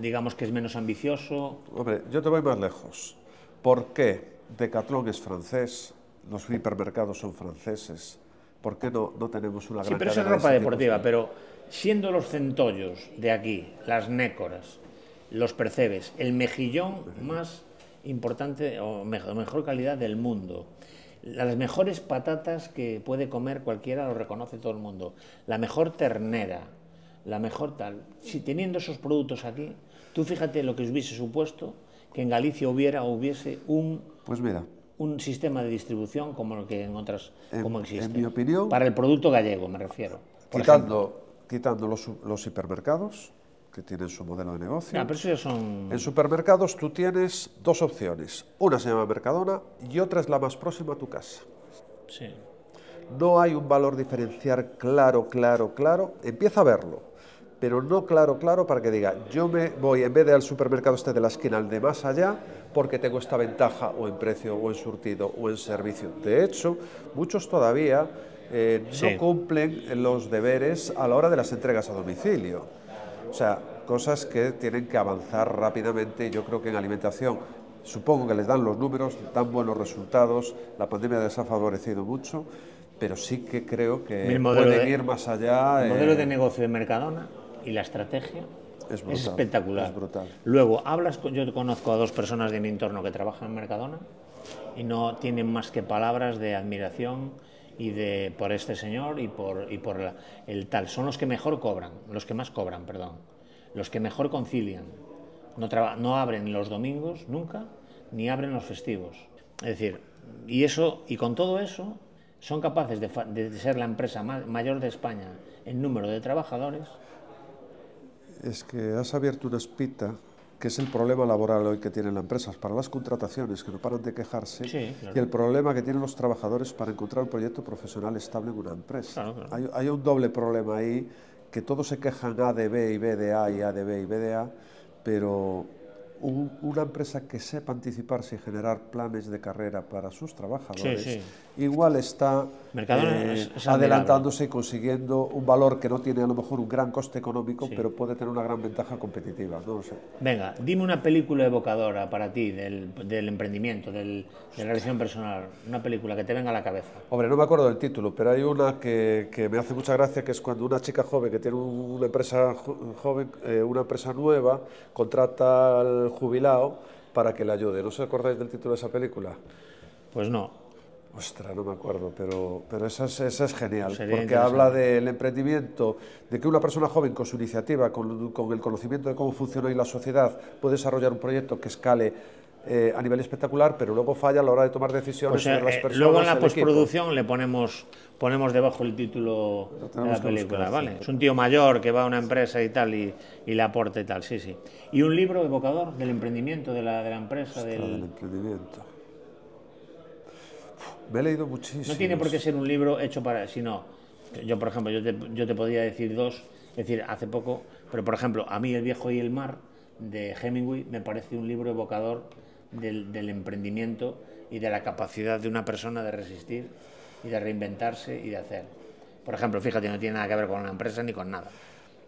digamos que es menos ambicioso. Hombre, yo te voy más lejos. ¿Por qué Decathlon es francés, los hipermercados son franceses? ¿Por qué no, no tenemos una Sí, gran pero eso es de ropa tipo? deportiva, pero siendo los centollos de aquí, las nécoras, los percebes, el mejillón más importante o mejor calidad del mundo, las mejores patatas que puede comer cualquiera, lo reconoce todo el mundo, la mejor ternera, la mejor tal. Si teniendo esos productos aquí, tú fíjate lo que hubiese supuesto que en Galicia hubiera o hubiese un Pues mira, un sistema de distribución como el que en otras En- como en existe. mi opinión- para el producto gallego me refiero. quitando, quitando los, los hipermercados, que tienen su modelo de negocio. Ah, pero eso ya son En supermercados tú tienes dos opciones. Una se llama Mercadona y otra es la más próxima a tu casa. sí. No hay un valor diferencial claro, claro, claro. Empieza a verlo, pero no claro, claro para que diga, yo me voy en vez de al supermercado este de la esquina, al de más allá, porque tengo esta ventaja o en precio, o en surtido, o en servicio. De hecho, muchos todavía eh, Sí. no cumplen los deberes a la hora de las entregas a domicilio. O sea, cosas que tienen que avanzar rápidamente. Yo creo que en alimentación, supongo que les dan los números, dan buenos resultados. La pandemia les ha favorecido mucho, pero sí que creo que pueden de- ir más allá. El modelo eh, de negocio de Mercadona y la estrategia Es brutal, espectacular. es brutal. Luego, hablas con, yo conozco a dos personas de mi entorno que trabajan en Mercadona y no tienen más que palabras de admiración y de por este señor y por y por la- el tal. Son los que mejor cobran, los que más cobran, perdón, los que mejor concilian. No, traba- no abren los domingos nunca ni abren los festivos. Es decir, y eso y con todo eso son capaces de, de ser la empresa ma- mayor de España en número de trabajadores. Es que has abierto una espita que es el problema laboral hoy que tienen las empresas para las contrataciones, que no paran de quejarse, Sí, claro. y el problema que tienen los trabajadores para encontrar un proyecto profesional estable en una empresa. Claro, claro. Hay, hay un doble problema ahí, que todos se quejan A de B y B de A y A de B y B de A, pero un- una empresa que sepa anticiparse y generar planes de carrera para sus trabajadores, Sí, igual está eh, es- es adelantándose y consiguiendo un valor que no tiene a lo mejor un gran coste económico, pero puede tener una gran ventaja competitiva. No lo sé. Venga, dime una película evocadora para ti del, del emprendimiento, del, de la realización personal, una película que te venga a la cabeza. Hombre, no me acuerdo del título, pero hay una que, que me hace mucha gracia, que es cuando una chica joven que tiene un- una empresa jo- joven, eh, una empresa nueva, contrata al jubilado para que le ayude. ¿No os acordáis del título de esa película? Pues no, Ostras, no me acuerdo, pero, pero esa, es, esa es genial, Sería porque habla del emprendimiento, de que una persona joven con su iniciativa, con, con el conocimiento de cómo funciona hoy la sociedad, puede desarrollar un proyecto que escale eh, a nivel espectacular, pero luego falla a la hora de tomar decisiones sobre las eh, personas. luego en la equipo. postproducción le ponemos ponemos debajo el título de la película, buscar, ¿vale? sí. Es un tío mayor que va a una empresa y tal y, y le aporta y tal, sí, sí. Y un libro evocador del emprendimiento de la, de la empresa, del del... emprendimiento. Uf, Me he leído muchísimo. No tiene por qué ser un libro hecho para... Sino, yo por ejemplo, yo te, yo te podría decir dos, es decir, hace poco, pero por ejemplo, a mí El viejo y el mar de Hemingway me parece un libro evocador del, del emprendimiento y de la capacidad de una persona de resistir y de reinventarse y de hacer. Por ejemplo, fíjate, no tiene nada que ver con una empresa ni con nada.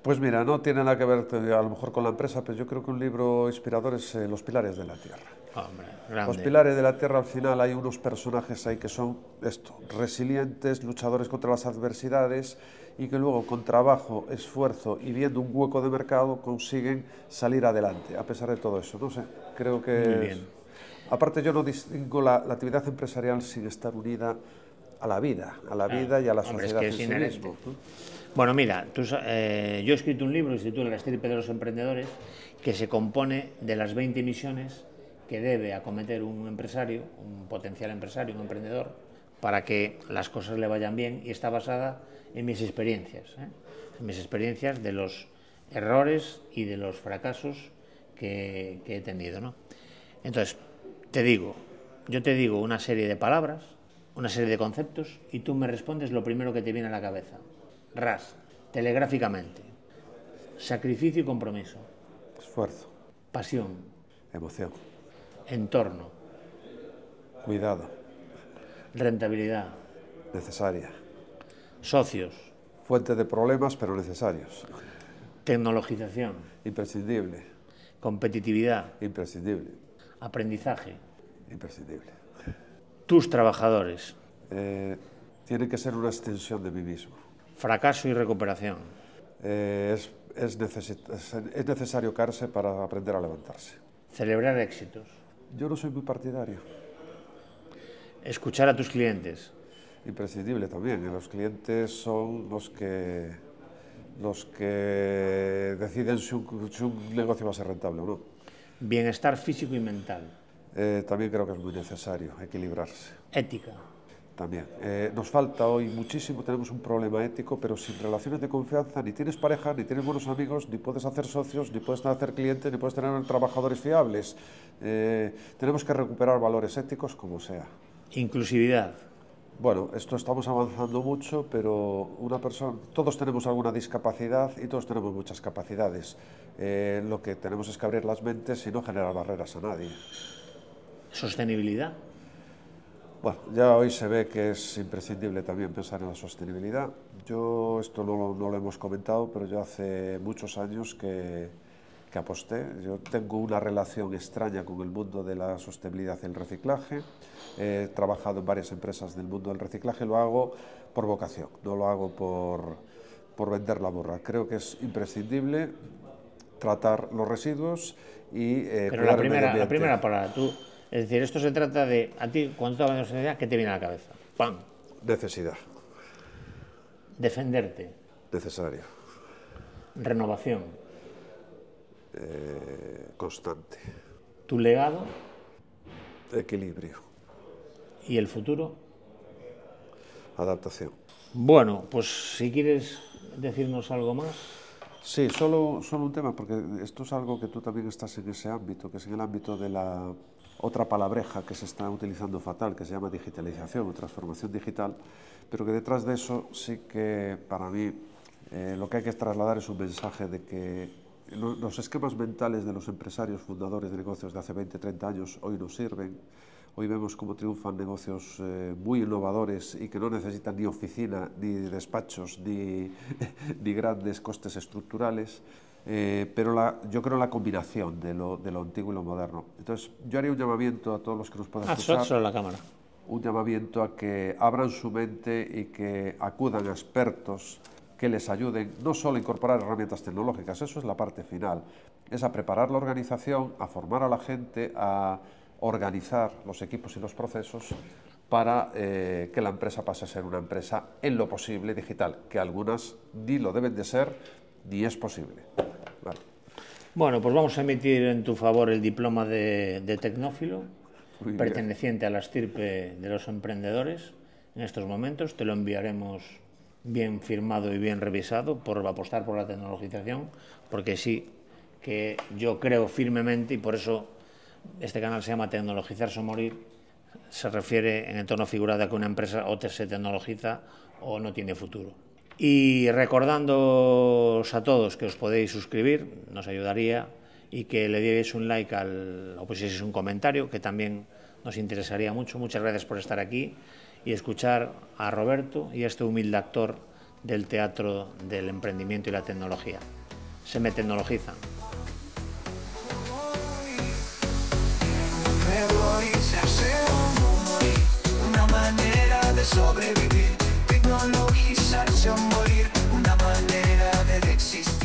Pues mira, no tiene nada que ver a lo mejor con la empresa, pero yo creo que un libro inspirador es eh, Los pilares de la tierra. Hombre, Los pilares de la tierra al final hay unos personajes ahí que son esto, resilientes, luchadores contra las adversidades y que luego con trabajo, esfuerzo y viendo un hueco de mercado consiguen salir adelante, a pesar de todo eso. No sé, creo que... Muy es- bien. Aparte yo no distingo la, la actividad empresarial sin estar unida a la vida, a la vida y a la Hombre, es sociedad que en es sí inherente. mismo, ¿no? Bueno, mira, tú eh, yo he escrito un libro que se titula La estirpe de los emprendedores, que se compone de las 20 misiones que debe acometer un empresario, un potencial empresario, un emprendedor, para que las cosas le vayan bien y está basada en mis experiencias, ¿eh? en mis experiencias de los errores y de los fracasos que, que he tenido. ¿no? Entonces, te digo, yo te digo una serie de palabras, una serie de conceptos, y tú me respondes lo primero que te viene a la cabeza. Ras, telegráficamente. Sacrificio y compromiso. Esfuerzo, Pasión. emoción, Entorno. cuidado, Rentabilidad. necesaria. Socios. Fuente de problemas, pero necesarios. Tecnologización. Imprescindible, Competitividad. imprescindible, Aprendizaje. imprescindible. Tus trabajadores. Eh, tiene que ser una extensión de mí mismo. Fracaso y recuperación. Eh, es, es, necesario caerse para aprender a levantarse. Celebrar éxitos. Yo no soy muy partidario. Escuchar a tus clientes. Imprescindible también. y Los clientes son los que, los que deciden si un, si un negocio va a ser rentable o no. Bienestar físico y mental. Eh, también creo que es muy necesario equilibrarse. Ética. También. Eh, nos falta hoy muchísimo, tenemos un problema ético, pero sin relaciones de confianza ni tienes pareja, ni tienes buenos amigos, ni puedes hacer socios, ni puedes hacer clientes, ni puedes tener trabajadores fiables. Eh, tenemos que recuperar valores éticos como sea. Inclusividad. Bueno, esto estamos avanzando mucho, pero una persona, todos tenemos alguna discapacidad y todos tenemos muchas capacidades. Eh, lo que tenemos es que abrir las mentes y no generar barreras a nadie. Sostenibilidad. Bueno, ya hoy se ve que es imprescindible también pensar en la sostenibilidad. Yo esto no, no lo hemos comentado, pero yo hace muchos años que, que aposté. Yo tengo una relación extraña con el mundo de la sostenibilidad y el reciclaje. He trabajado en varias empresas del mundo del reciclaje, lo hago por vocación, no lo hago por, por vender la borra. Creo que es imprescindible tratar los residuos y eh, Pero la primera, la primera palabra, tú, es decir, esto se trata de, a ti, cuando tú hablas de sostenibilidad, ¿qué te viene a la cabeza? ¡Pam! Necesidad, Defenderte, necesario. renovación, eh, constante, tu legado equilibrio, y el futuro. adaptación. Bueno, pues si quieres decirnos algo más, Sí, solo, solo un tema, porque esto es algo que tú también estás en ese ámbito, que es en el ámbito de la otra palabreja que se está utilizando fatal, que se llama digitalización o transformación digital, pero que detrás de eso sí que para mí eh, lo que hay que trasladar es un mensaje de que los esquemas mentales de los empresarios fundadores de negocios de hace 20, 30 años hoy no sirven. Hoy vemos cómo triunfan negocios eh, muy innovadores y que no necesitan ni oficina, ni despachos, ni, ni grandes costes estructurales. Eh, pero la- yo creo la combinación de lo, de lo antiguo y lo moderno. Entonces, yo haría un llamamiento a todos los que nos puedan ah, escuchar solo la cámara. un llamamiento a que abran su mente y que acudan a expertos que les ayuden no solo a incorporar herramientas tecnológicas, eso es la parte final, es a preparar la organización, a formar a la gente, a organizar los equipos y los procesos para eh, que la empresa pase a ser una empresa en lo posible digital, que algunas ni lo deben de ser ni es posible. Vale. Bueno, pues vamos a emitir en tu favor el diploma de, de tecnófilo, Muy bien. perteneciente a la estirpe de los emprendedores en estos momentos. Te lo enviaremos bien firmado y bien revisado por apostar por la tecnologización, porque sí que yo creo firmemente y por eso este canal se llama Tecnologizarse o Morir, se refiere en el tono figurado a que una empresa o te- se tecnologiza o no tiene futuro. Y recordándoos a todos que os podéis suscribir, nos ayudaría, y que le dierais un like al, o pusieseis un comentario, que también nos interesaría mucho. Muchas gracias por estar aquí y escuchar a Roberto y a este humilde actor del teatro del emprendimiento y la tecnología. Se me tecnologizan. una manera de sobrevivir, tecnologizarse o morir, una manera de existir.